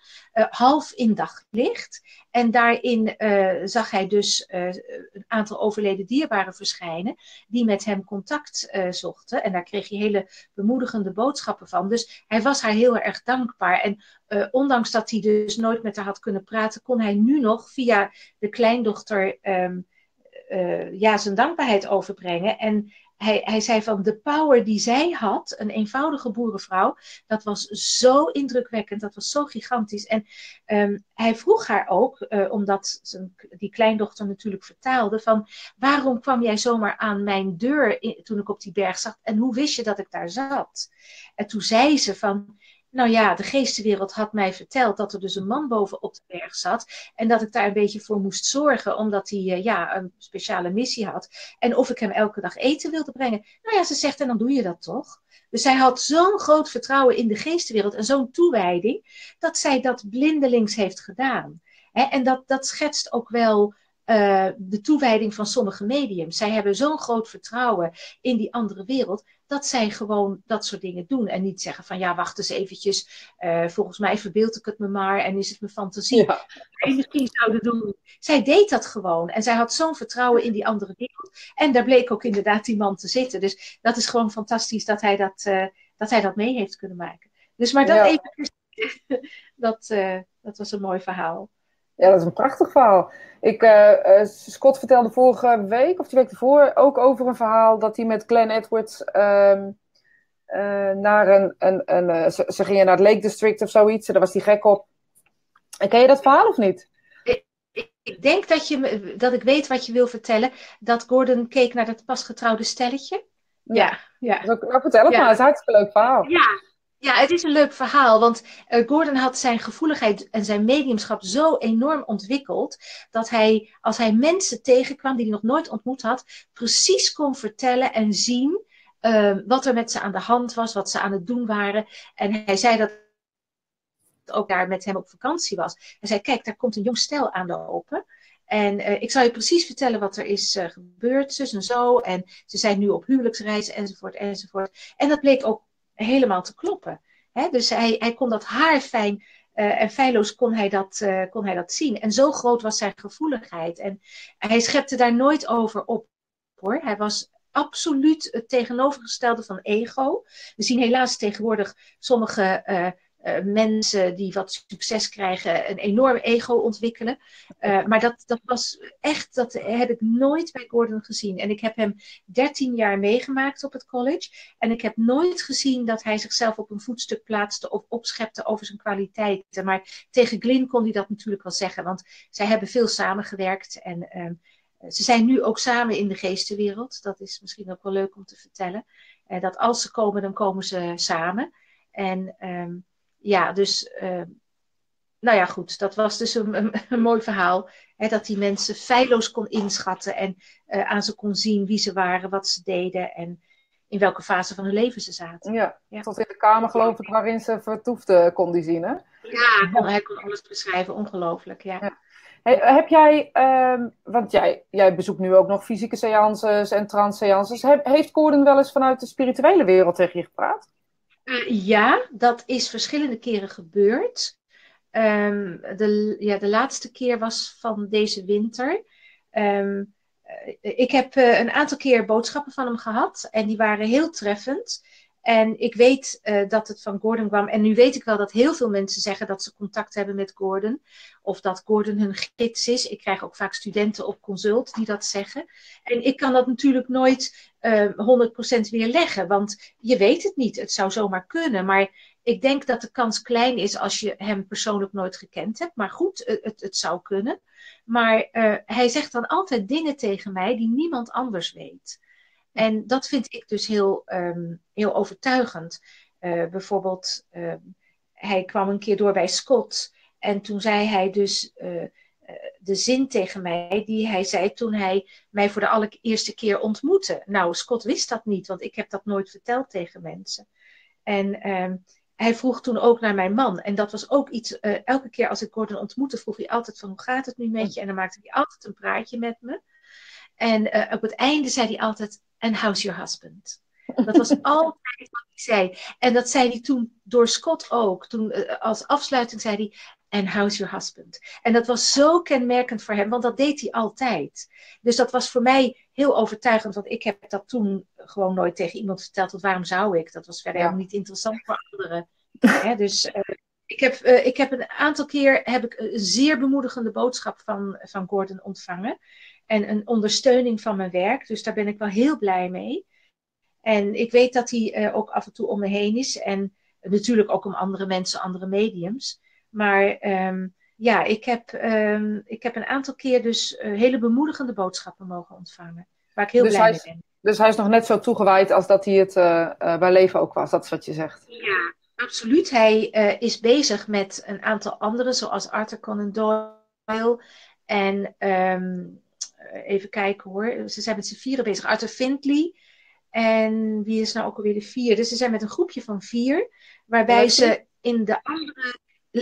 half in daglicht. En daarin zag hij dus een aantal overleden dierbaren verschijnen, die met hem contact zochten. En daar kreeg hij hele bemoedigende boodschappen van. Dus hij was haar heel erg dankbaar. En ondanks dat hij dus nooit met haar had kunnen praten, kon hij nu nog via de kleindochter ehm, ja, zijn dankbaarheid overbrengen. En hij, hij zei van de power die zij had, een eenvoudige boerenvrouw, dat was zo indrukwekkend, dat was zo gigantisch. En ehm, hij vroeg haar ook, uh, omdat zijn, die kleindochter natuurlijk vertaalde, van waarom kwam jij zomaar aan mijn deur toen ik op die berg zat en hoe wist je dat ik daar zat? En toen zei ze van, nou ja, de geestenwereld had mij verteld dat er dus een man boven op de berg zat. En dat ik daar een beetje voor moest zorgen, omdat hij uh, ja, een speciale missie had. En of ik hem elke dag eten wilde brengen. Nou ja, ze zegt, en dan doe je dat toch? Dus zij had zo'n groot vertrouwen in de geestenwereld en zo'n toewijding, dat zij dat blindelings heeft gedaan. en dat, dat schetst ook wel uh, de toewijding van sommige mediums. Zij hebben zo'n groot vertrouwen in die andere wereld, dat zij gewoon dat soort dingen doen. En niet zeggen van ja, wacht eens eventjes, uh, volgens mij verbeeld ik het me maar en is het mijn fantasie. Ja. En misschien zouden doen. Zij deed dat gewoon. En zij had zo'n vertrouwen in die andere wereld. En daar bleek ook inderdaad die man te zitten. Dus dat is gewoon fantastisch dat hij dat, uh, dat, hij dat mee heeft kunnen maken. Dus maar dat ja. even, dat, dat was een mooi verhaal. Ja, dat is een prachtig verhaal. Ik, uh, uh, Scott vertelde vorige week, of de week ervoor, ook over een verhaal dat hij met Glenn Edwards um, uh, naar een. een, een ze, ze, gingen naar het Lake District of zoiets, daar was hij gek op. En ken je dat verhaal of niet? Ik, ik denk dat, je, dat ik weet wat je wil vertellen. Dat Gordon keek naar dat pasgetrouwde stelletje. Ja, ja. ja. Nou, vertel het ja. maar, het is een hartstikke leuk verhaal. Ja, ja, het is een leuk verhaal, want uh, Gordon had zijn gevoeligheid en zijn mediumschap zo enorm ontwikkeld dat hij, als hij mensen tegenkwam die hij nog nooit ontmoet had, precies kon vertellen en zien uh, wat er met ze aan de hand was, wat ze aan het doen waren. En hij zei dat ook daar met hem op vakantie was. Hij zei: Kijk, daar komt een jong stel aan de open. En uh, ik zal je precies vertellen wat er is uh, gebeurd, zus en zo. En ze zijn nu op huwelijksreis, enzovoort, enzovoort. En dat bleek ook helemaal te kloppen. Dus hij, hij kon dat haarfijn uh, en feilloos kon hij, dat, uh, kon hij dat zien. En zo groot was zijn gevoeligheid. En hij schepte daar nooit over op hoor. Hij was absoluut het tegenovergestelde van ego. We zien helaas tegenwoordig sommige uh, mensen die wat succes krijgen een enorm ego ontwikkelen. Uh, maar dat, dat was echt, dat heb ik nooit bij Gordon gezien. En ik heb hem 13 jaar meegemaakt op het college. En ik heb nooit gezien dat hij zichzelf op een voetstuk plaatste of opschepte over zijn kwaliteiten. Maar tegen Glyn kon hij dat natuurlijk wel zeggen, want zij hebben veel samengewerkt. En uh, ze zijn nu ook samen in de geestenwereld. Dat is misschien ook wel leuk om te vertellen. Uh, dat als ze komen, dan komen ze samen. En um, ja, dus, uh, nou ja, goed. Dat was dus een, een, een mooi verhaal. Hè, dat die mensen feilloos kon inschatten en uh, aan ze kon zien wie ze waren, wat ze deden en in welke fase van hun leven ze zaten. Ja, ja. tot in de kamer geloof ik waarin ze vertoefde kon die zien, hè? Ja, kon, hij kon alles beschrijven. Ongelooflijk, ja. ja. Hey, heb jij, um, want jij, jij bezoekt nu ook nog fysieke seances en trance-seances. He, heeft Gordon wel eens vanuit de spirituele wereld tegen je gepraat? Uh, ja, dat is verschillende keren gebeurd. Um, de, ja, de laatste keer was van deze winter. Um, ik heb uh, een aantal keer boodschappen van hem gehad en die waren heel treffend. En ik weet dat het van Gordon kwam. En nu weet ik wel dat heel veel mensen zeggen dat ze contact hebben met Gordon. Of dat Gordon hun gids is. Ik krijg ook vaak studenten op consult die dat zeggen. En ik kan dat natuurlijk nooit uh, eh, 100% weerleggen. Want je weet het niet. Het zou zomaar kunnen. Maar ik denk dat de kans klein is als je hem persoonlijk nooit gekend hebt. Maar goed, het, het, zou kunnen. Maar uh, hij zegt dan altijd dingen tegen mij die niemand anders weet. En dat vind ik dus heel, um, heel overtuigend. Uh, bijvoorbeeld, uh, hij kwam een keer door bij Scott. En toen zei hij dus uh, de zin tegen mij die hij zei toen hij mij voor de allereerste keer ontmoette. Nou, Scott wist dat niet, want ik heb dat nooit verteld tegen mensen. En um, hij vroeg toen ook naar mijn man. En dat was ook iets, elke keer als ik Gordon ontmoette, vroeg hij altijd van hoe gaat het nu met je? En dan maakte hij altijd een praatje met me. En op het einde zei hij altijd, and how's your husband? Dat was altijd wat hij zei. En dat zei hij toen door Scott ook. Toen, eh, als afsluiting zei hij, and how's your husband? En dat was zo kenmerkend voor hem, want dat deed hij altijd. Dus dat was voor mij heel overtuigend, want ik heb dat toen gewoon nooit tegen iemand verteld. Want waarom zou ik? Dat was verder helemaal niet interessant voor anderen. dus uh, ik, heb, uh, ik heb een aantal keer heb ik een zeer bemoedigende boodschap van, van Gordon ontvangen. En een ondersteuning van mijn werk. Dus daar ben ik wel heel blij mee. En ik weet dat hij uh, ook af en toe om me heen is. En natuurlijk ook om andere mensen, andere mediums. Maar um, ja, ik heb, um, ik heb een aantal keer dus uh, hele bemoedigende boodschappen mogen ontvangen. Waar ik heel dus blij mee ben. Dus hij is nog net zo toegewijd als dat hij het uh, bij leven ook was. Dat is wat je zegt. Ja, absoluut. Hij is bezig met een aantal anderen, zoals Arthur Conan Doyle. En um, even kijken hoor. Ze zijn met z'n vieren bezig. Arthur Findlay. En wie is nou ook alweer de vier? Dus ze zijn met een groepje van vier. Waarbij ze in de andere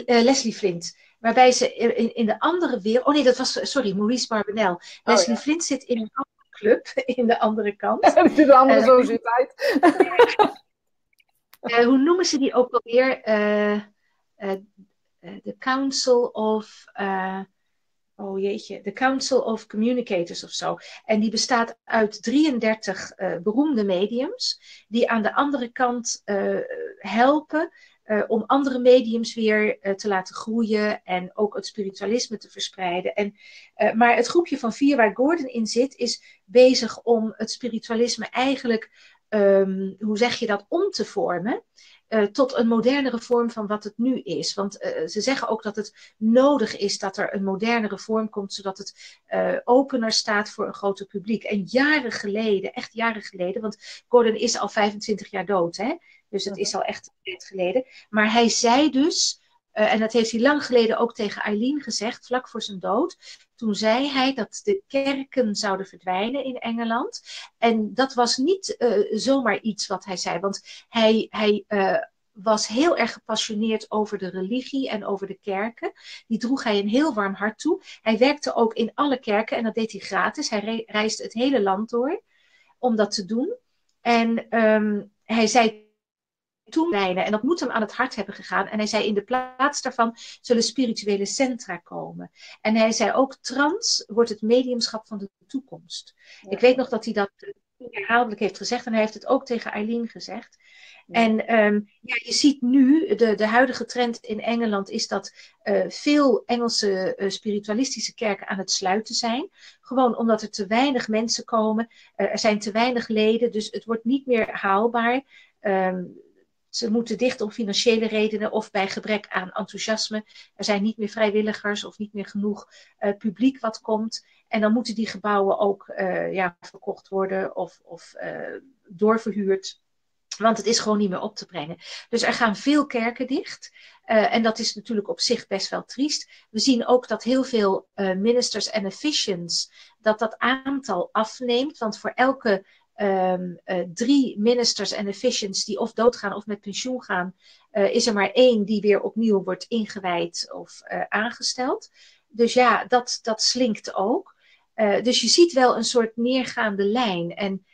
Leslie Flint. Waarbij ze in, in de andere wereld. Oh nee, dat was. Sorry, Maurice Barbanel. Oh, Leslie ja. Flint zit in een andere club, in de andere kant. Ja, die de andere uh, sociëteit. uh, hoe noemen ze die ook alweer? De Council of. Oh jeetje, de Council of Communicators of zo. En die bestaat uit 33 beroemde mediums. Die aan de andere kant helpen uh, om andere mediums weer uh, te laten groeien en ook het spiritualisme te verspreiden. En, uh, maar het groepje van vier waar Gordon in zit, is bezig om het spiritualisme eigenlijk, um, hoe zeg je dat, om te vormen. tot een modernere vorm van wat het nu is. Want ze zeggen ook dat het nodig is dat er een modernere vorm komt, zodat het opener staat voor een groter publiek. En jaren geleden, echt jaren geleden, want Gordon is al 25 jaar dood, hè? Dus het is al echt een tijd geleden. Maar hij zei dus, uh, en dat heeft hij lang geleden ook tegen Eileen gezegd, vlak voor zijn dood. Toen zei hij dat de kerken zouden verdwijnen in Engeland. En dat was niet uh, zomaar iets wat hij zei, want hij. hij uh, was heel erg gepassioneerd over de religie en over de kerken. Die droeg hij een heel warm hart toe. Hij werkte ook in alle kerken en dat deed hij gratis. Hij re reisde het hele land door om dat te doen. En um, hij zei toen En dat moet hem aan het hart hebben gegaan. En hij zei, in de plaats daarvan zullen spirituele centra komen. En hij zei ook, trans wordt het mediumschap van de toekomst. Ja. Ik weet nog dat hij dat herhaaldelijk heeft gezegd. En hij heeft het ook tegen Eileen gezegd. En um, ja, je ziet nu, de, de huidige trend in Engeland is dat uh, veel Engelse uh, spiritualistische kerken aan het sluiten zijn. Gewoon omdat er te weinig mensen komen. Uh, er zijn te weinig leden, dus het wordt niet meer haalbaar. Um, ze moeten dicht om financiële redenen of bij gebrek aan enthousiasme. Er zijn niet meer vrijwilligers of niet meer genoeg uh, publiek wat komt. En dan moeten die gebouwen ook uh, ja, verkocht worden of, of uh, doorverhuurd. Want het is gewoon niet meer op te brengen. Dus er gaan veel kerken dicht. En dat is natuurlijk op zich best wel triest. We zien ook dat heel veel ministers en officiants, dat dat aantal afneemt. Want voor elke um, uh, drie ministers en officiants die of doodgaan of met pensioen gaan, uh, is er maar één die weer opnieuw wordt ingewijd of uh, aangesteld. Dus ja, dat, dat slinkt ook. dus je ziet wel een soort neergaande lijn. En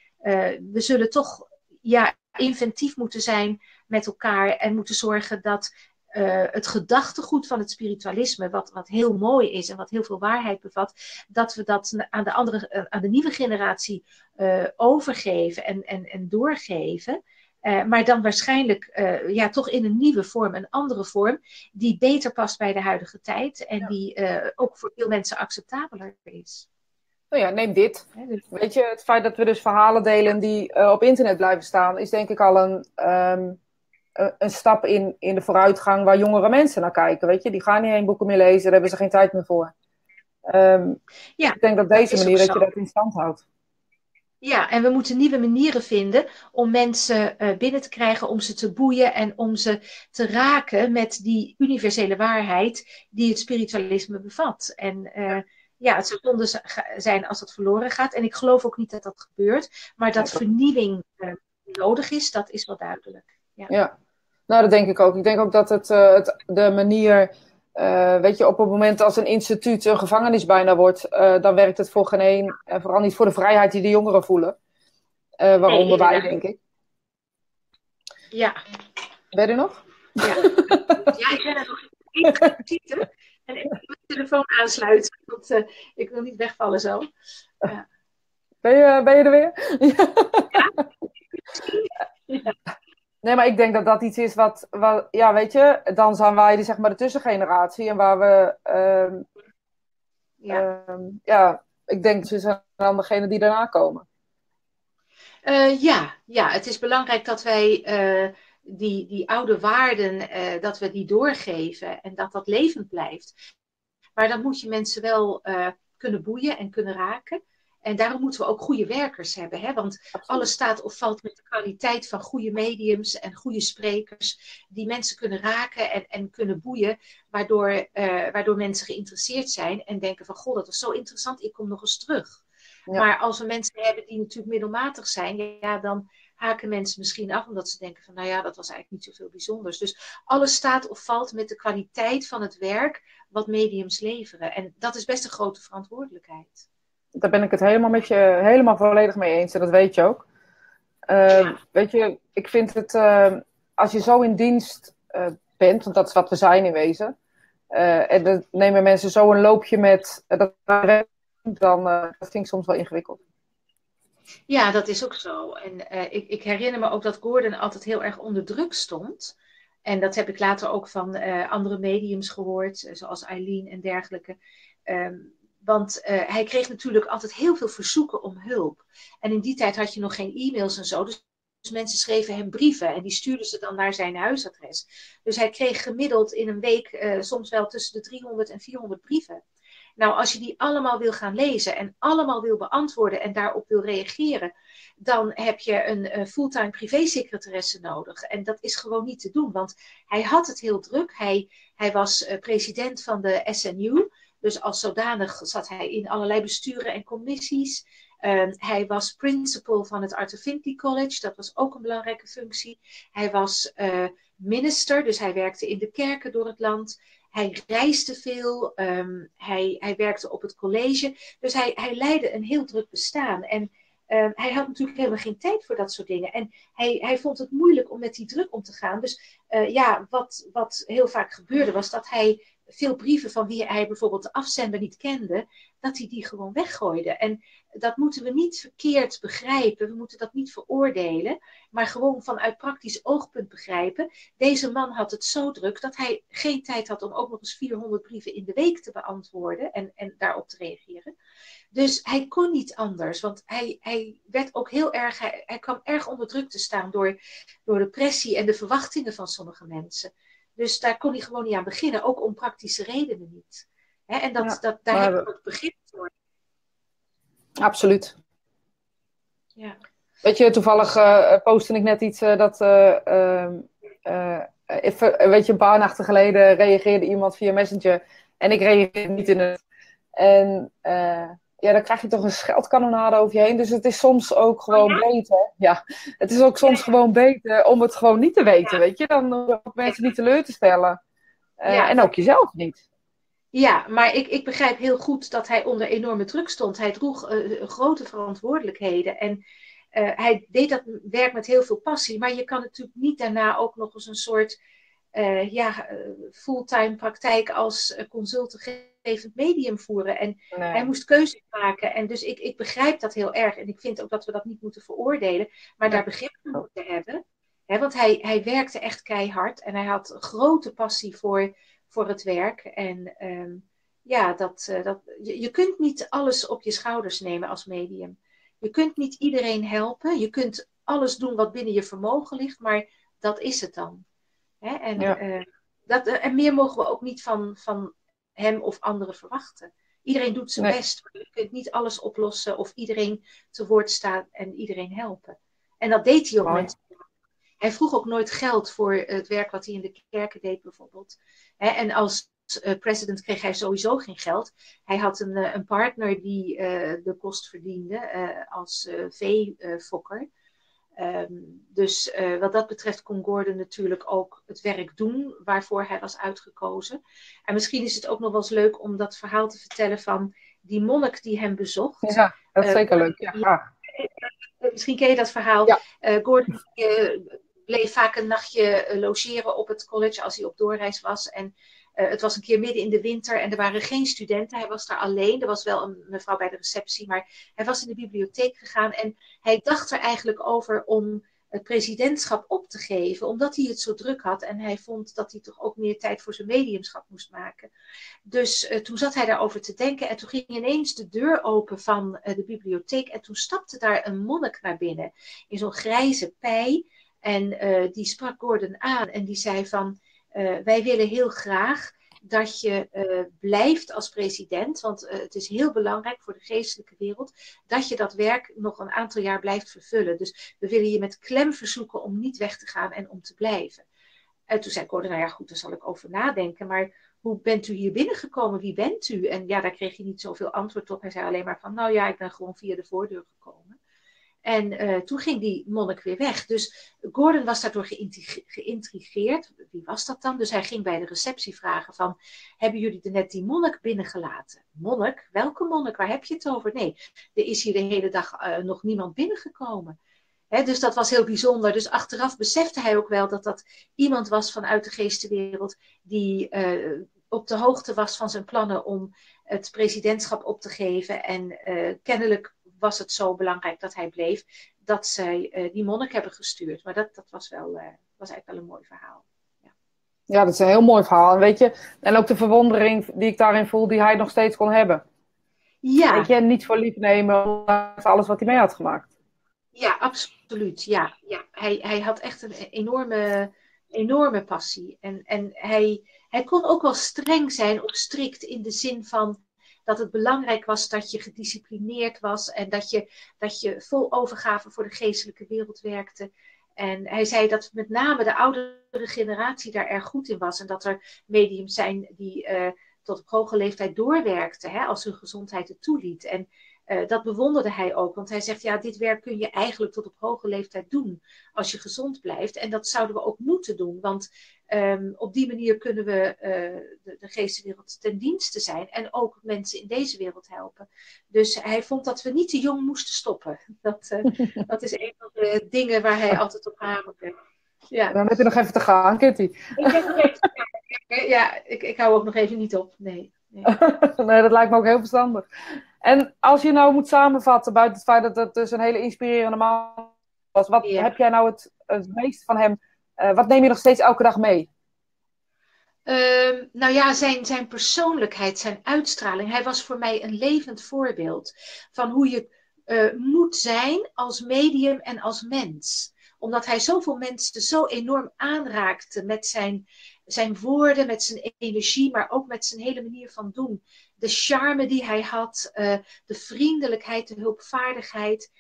we zullen toch ja, inventief moeten zijn met elkaar en moeten zorgen dat uh, het gedachtegoed van het spiritualisme, wat, wat heel mooi is en wat heel veel waarheid bevat, dat we dat aan de, andere, uh, aan de nieuwe generatie uh, overgeven en, en, en doorgeven. maar dan waarschijnlijk ja, toch in een nieuwe vorm, een andere vorm, die beter past bij de huidige tijd en ja. die ook voor veel mensen acceptabeler is. Nou ja, neem dit. Dus... Weet je, het feit dat we dus verhalen delen die op internet blijven staan, is denk ik al een. Um een stap in, in de vooruitgang waar jongere mensen naar kijken. Weet je, die gaan niet één boeken meer lezen, daar hebben ze geen tijd meer voor. Um, ja, ik denk dat deze manier dat je dat in stand houdt. Ja, en we moeten nieuwe manieren vinden om mensen uh, binnen te krijgen, om ze te boeien en om ze te raken met die universele waarheid die het spiritualisme bevat. En uh, ja, het zou zonde zijn als dat verloren gaat. En ik geloof ook niet dat dat gebeurt, maar dat vernieuwing uh, nodig is, dat is wel duidelijk. Ja. ja. Nou, dat denk ik ook. Ik denk ook dat het, uh, het de manier, uh, weet je, op het moment als een instituut een gevangenis bijna wordt, uh, dan werkt het voor geen één, en vooral niet voor de vrijheid die de jongeren voelen. waaronder wij, denk ik. Ja. Ben je er nog? Ja, ja ik ben er nog. Ik en ik moet mijn telefoon aansluiten, want ik wil niet wegvallen zo. Ben, je, ben je er weer? Ja. ja. Nee, maar ik denk dat dat iets is wat, wat, ja, weet je, dan zijn wij de, zeg maar, de tussengeneratie en waar we, uh, ja. Uh, ja, ik denk ze zijn dan degene die daarna komen. Uh, ja, ja, het is belangrijk dat wij uh, die, die oude waarden, uh, dat we die doorgeven en dat dat levend blijft. Maar dan moet je mensen wel kunnen boeien en kunnen raken. En daarom moeten we ook goede werkers hebben. Hè? Want alles staat of valt met de kwaliteit van goede mediums en goede sprekers. Die mensen kunnen raken en, en kunnen boeien. Waardoor, uh, waardoor mensen geïnteresseerd zijn en denken van... Goh, dat was zo interessant, ik kom nog eens terug. Ja. Maar als we mensen hebben die natuurlijk middelmatig zijn... Ja, dan haken mensen misschien af omdat ze denken van... Nou ja, dat was eigenlijk niet zoveel bijzonders. Dus alles staat of valt met de kwaliteit van het werk wat mediums leveren. En dat is best een grote verantwoordelijkheid daar ben ik het helemaal met je helemaal volledig mee eens. En dat weet je ook. Uh, Weet je, ik vind het, uh, als je zo in dienst uh, bent, want dat is wat we zijn in wezen. en dan nemen mensen zo een loopje met dat dan dat vind ik soms wel ingewikkeld. Ja, dat is ook zo. En ik, ik, herinner me ook dat Gordon altijd heel erg onder druk stond. En dat heb ik later ook van andere mediums gehoord, zoals Eileen en dergelijke. Um, want uh, hij kreeg natuurlijk altijd heel veel verzoeken om hulp. En in die tijd had je nog geen e-mails en zo. Dus, dus mensen schreven hem brieven en die stuurden ze dan naar zijn huisadres. Dus hij kreeg gemiddeld in een week uh, soms wel tussen de 300 en 400 brieven. Nou, als je die allemaal wil gaan lezen en allemaal wil beantwoorden en daarop wil reageren, dan heb je een uh, fulltime privésecretaresse nodig. En dat is gewoon niet te doen, want hij had het heel druk. Hij, hij was president van de SNU. Dus als zodanig zat hij in allerlei besturen en commissies. Uh, hij was principal van het Arthur College, dat was ook een belangrijke functie. Hij was uh, minister, dus hij werkte in de kerken door het land. Hij reisde veel, um, hij, hij werkte op het college. Dus hij, hij leidde een heel druk bestaan. En uh, hij had natuurlijk helemaal geen tijd voor dat soort dingen. En hij, hij vond het moeilijk om met die druk om te gaan. Dus uh, ja, wat, wat heel vaak gebeurde was dat hij veel brieven van wie hij bijvoorbeeld de afzender niet kende, dat hij die gewoon weggooide. En dat moeten we niet verkeerd begrijpen, we moeten dat niet veroordelen, maar gewoon vanuit praktisch oogpunt begrijpen. Deze man had het zo druk dat hij geen tijd had om ook nog eens 400 brieven in de week te beantwoorden en, en daarop te reageren. Dus hij kon niet anders, want hij, hij werd ook heel erg, hij, kwam erg onder druk te staan door, door de pressie en de verwachtingen van sommige mensen. Dus daar kon hij gewoon niet aan beginnen, ook om praktische redenen niet. en dat, ja, dat, daar heb ik ook begin voor. Absoluut. Ja. Weet je, toevallig uh, postte ik net iets uh, dat. Uh, even, weet je, een paar nachten geleden reageerde iemand via Messenger. En ik reageerde niet in het. En ja, dan krijg je toch een scheldkanonade over je heen. Dus het is soms ook gewoon oh, ja? beter. Ja, het is ook soms gewoon beter om het gewoon niet te weten, weet je. Dan ook mensen niet teleur te stellen. Uh, en ook jezelf niet. Ja, maar ik, ik begrijp heel goed dat hij onder enorme druk stond. Hij droeg uh, grote verantwoordelijkheden. En uh, hij deed dat werk met heel veel passie. Maar je kan natuurlijk niet daarna ook nog eens een soort ja, fulltime praktijk als consultant medium voeren. En hij moest keuzes maken. En dus ik, ik begrijp dat heel erg. En ik vind ook dat we dat niet moeten veroordelen. Maar daar begrip voor moeten hebben. want hij, hij werkte echt keihard. En hij had grote passie voor, voor het werk. En um, ja, dat, uh, dat, je, je kunt niet alles op je schouders nemen als medium. Je kunt niet iedereen helpen. Je kunt alles doen wat binnen je vermogen ligt. Maar dat is het dan. en, ja. uh, dat, en meer mogen we ook niet van, van hem of anderen verwachten. Iedereen doet zijn best, maar je kunt niet alles oplossen of iedereen te woord staan en iedereen helpen. En dat deed hij ook met. Hij vroeg ook nooit geld voor het werk wat hij in de kerken deed, bijvoorbeeld. En als uh, president kreeg hij sowieso geen geld. Hij had een, uh, een partner die uh, de kost verdiende als veefokker. Um, dus uh, wat dat betreft kon Gordon natuurlijk ook het werk doen waarvoor hij was uitgekozen. En misschien is het ook nog wel eens leuk om dat verhaal te vertellen van die monnik die hem bezocht. Ja, dat is uh, zeker leuk. Ja, misschien ken je dat verhaal. Ja. Gordon bleef vaak een nachtje logeren op het college als hij op doorreis was. En het was een keer midden in de winter en er waren geen studenten. Hij was daar alleen. Er was wel een mevrouw bij de receptie, maar hij was in de bibliotheek gegaan en hij dacht er eigenlijk over om het presidentschap op te geven, omdat hij het zo druk had en hij vond dat hij toch ook meer tijd voor zijn mediumschap moest maken. Dus uh, toen zat hij daarover te denken en toen ging ineens de deur open van uh, de bibliotheek en toen stapte daar een monnik naar binnen in zo'n grijze pij en die sprak Gordon aan en die zei van wij willen heel graag dat je uh, blijft als president, want uh, het is heel belangrijk voor de geestelijke wereld dat je dat werk nog een aantal jaar blijft vervullen. Dus we willen je met klem verzoeken om niet weg te gaan en om te blijven. En toen zei Gordon, nou ja goed, daar zal ik over nadenken, maar hoe bent u hier binnengekomen? Wie bent u? En ja, daar kreeg je niet zoveel antwoord op. Hij zei alleen maar van, nou ja, ik ben gewoon via de voordeur gekomen. En uh, toen ging die monnik weer weg. Dus Gordon was daardoor geïntrigeerd. Wie was dat dan? Dus hij ging bij de receptie vragen van... Hebben jullie er net die monnik binnengelaten? Monnik? Welke monnik? Waar heb je het over? Nee, er is hier de hele dag uh, nog niemand binnengekomen. Dus dat was heel bijzonder. Dus achteraf besefte hij ook wel dat dat iemand was vanuit de geestenwereld... die uh, op de hoogte was van zijn plannen om het presidentschap op te geven. En kennelijk was het zo belangrijk dat hij bleef, dat zij uh, die monnik hebben gestuurd. Maar dat, dat was, wel, uh, was eigenlijk wel een mooi verhaal. Ja. ja, dat is een heel mooi verhaal. En weet je, en ook de verwondering die ik daarin voel, die hij nog steeds kon hebben. Ja. Weet je, niet voor lief nemen, alles wat hij mee had gemaakt. Ja, absoluut. Ja, ja. Hij, hij had echt een enorme, enorme passie. En, en hij, hij kon ook wel streng zijn of strikt in de zin van dat het belangrijk was dat je gedisciplineerd was en dat je, dat je vol overgave voor de geestelijke wereld werkte. En hij zei dat met name de oudere generatie daar erg goed in was. En dat er mediums zijn die uh, tot op hoge leeftijd doorwerkten, hè, als hun gezondheid het toeliet. En uh, dat bewonderde hij ook, want hij zegt, ja, dit werk kun je eigenlijk tot op hoge leeftijd doen als je gezond blijft. En dat zouden we ook moeten doen, want um, op die manier kunnen we uh, de, de geestenwereld ten dienste zijn en ook mensen in deze wereld helpen. Dus hij vond dat we niet te jong moesten stoppen. Dat, uh, dat is een van de dingen waar hij altijd op hamerde. Ja. Dan heb je nog even te gaan, Kitty. Ik heb nog even te gaan. Ja, ik, ik hou ook nog even niet op. Nee. Nee. nee, dat lijkt me ook heel verstandig. En als je nou moet samenvatten, buiten het feit dat het dus een hele inspirerende man was, wat ja. heb jij nou het, het meest van hem, uh, wat neem je nog steeds elke dag mee? Uh, nou ja, zijn, zijn persoonlijkheid, zijn uitstraling. Hij was voor mij een levend voorbeeld van hoe je uh, moet zijn als medium en als mens. Omdat hij zoveel mensen zo enorm aanraakte met zijn, zijn woorden, met zijn energie, maar ook met zijn hele manier van doen de charme die hij had, uh, de vriendelijkheid, de hulpvaardigheid.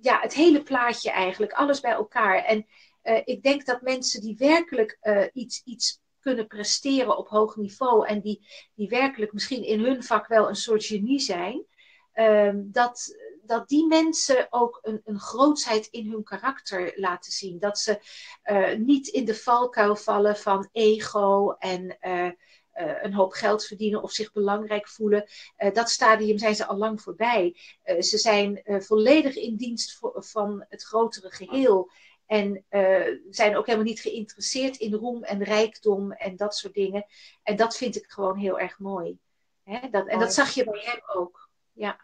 Ja, het hele plaatje eigenlijk, alles bij elkaar. En uh, ik denk dat mensen die werkelijk iets, iets kunnen presteren op hoog niveau en die, die werkelijk misschien in hun vak wel een soort genie zijn, ehm, dat, dat die mensen ook een, een grootsheid in hun karakter laten zien. Dat ze niet in de valkuil vallen van ego en een hoop geld verdienen of zich belangrijk voelen. Dat stadium zijn ze al lang voorbij. Ze zijn volledig in dienst van het grotere geheel. En zijn ook helemaal niet geïnteresseerd in roem en rijkdom en dat soort dingen. En dat vind ik gewoon heel erg mooi. Hè? Dat, en dat zag je bij hem ook. Ja.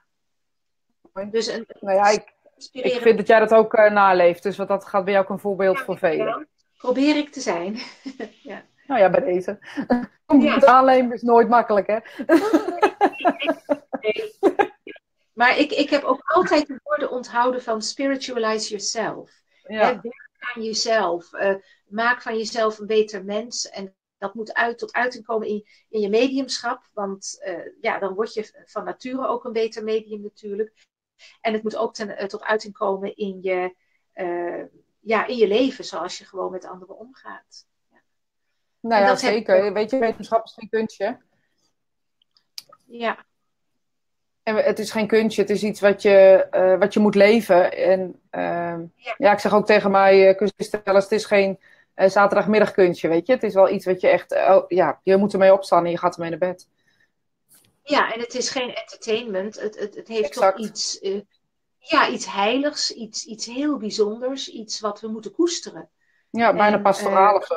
Dus een, nou ja, ik, ik vind dat jij dat ook naleeft. Dus wat dat gaat bij jou ook een voorbeeld ja, voor velen. Probeer ik te zijn. ja. Nou ja, bij deze. Het aannemen is nooit makkelijk, hè? Maar ik, ik heb ook altijd de woorden onthouden van spiritualize yourself. Ja. werk aan jezelf. Uh, maak van jezelf een beter mens. En dat moet uit, tot uiting komen in, in je mediumschap. Want uh, ja, dan word je van nature ook een beter medium natuurlijk. En het moet ook ten, uh, tot uiting komen in je, ja, in je leven, zoals je gewoon met anderen omgaat. Nou ja, zeker. Weet je, wetenschap is geen kunstje. Ja. En het is geen kunstje, het is iets wat je, uh, wat je moet leven. En uh, ja. ja. ik zeg ook tegen mij, wel eens, het is geen uh, zaterdagmiddag kunstje, weet je. Het is wel iets wat je echt, oh, ja, je moet ermee opstaan en je gaat ermee naar bed. Ja, en het is geen entertainment. Het, het, het heeft exact. toch iets ja, iets heiligs, iets, iets heel bijzonders, iets wat we moeten koesteren. Ja, bijna En, pastoraal eh, of zo.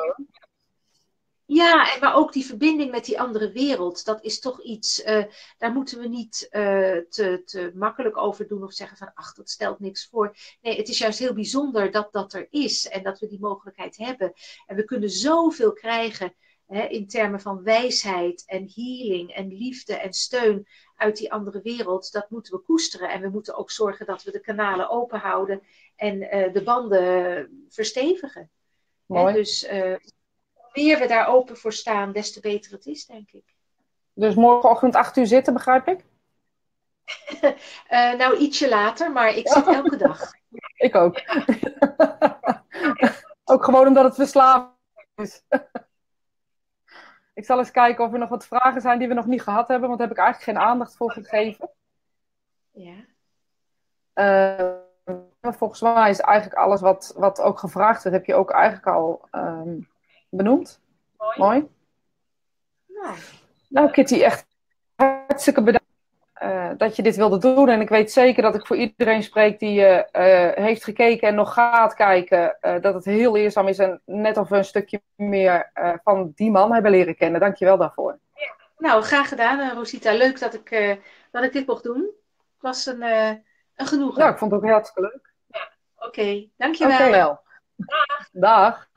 Ja, en maar ook die verbinding met die andere wereld, dat is toch iets, eh, daar moeten we niet eh, te, te makkelijk over doen of zeggen van, ach, dat stelt niks voor. Nee, het is juist heel bijzonder dat dat er is en dat we die mogelijkheid hebben. En we kunnen zoveel krijgen hè, in termen van wijsheid en healing en liefde en steun uit die andere wereld. Dat moeten we koesteren en we moeten ook zorgen dat we de kanalen open houden en eh, de banden verstevigen. Hè, Mooi. dus meer we daar open voor staan, des te beter het is, denk ik. Dus morgenochtend 8 uur zitten, begrijp ik? Eh, nou, ietsje later, maar ik zit elke dag. Ik ook. ook gewoon omdat het verslavend is. ik zal eens kijken of er nog wat vragen zijn die we nog niet gehad hebben, want daar heb ik eigenlijk geen aandacht voor gegeven. Ja. Eh, volgens mij is eigenlijk alles wat, wat ook gevraagd werd, heb je ook eigenlijk al ehm, benoemd. Mooi. Mooi. Nou, Nou, Kitty, echt hartstikke bedankt eh, dat je dit wilde doen. En ik weet zeker dat ik voor iedereen spreek die eh, heeft gekeken en nog gaat kijken, dat het heel leerzaam is en net of we een stukje meer van die man hebben leren kennen. Dank je wel daarvoor. nou, graag gedaan, Rosita. Leuk dat ik, dat ik dit mocht doen. Het was een, een genoegen. Nou, ik vond het ook hartstikke leuk. Oké, dankjewel. Oké, wel. Dag.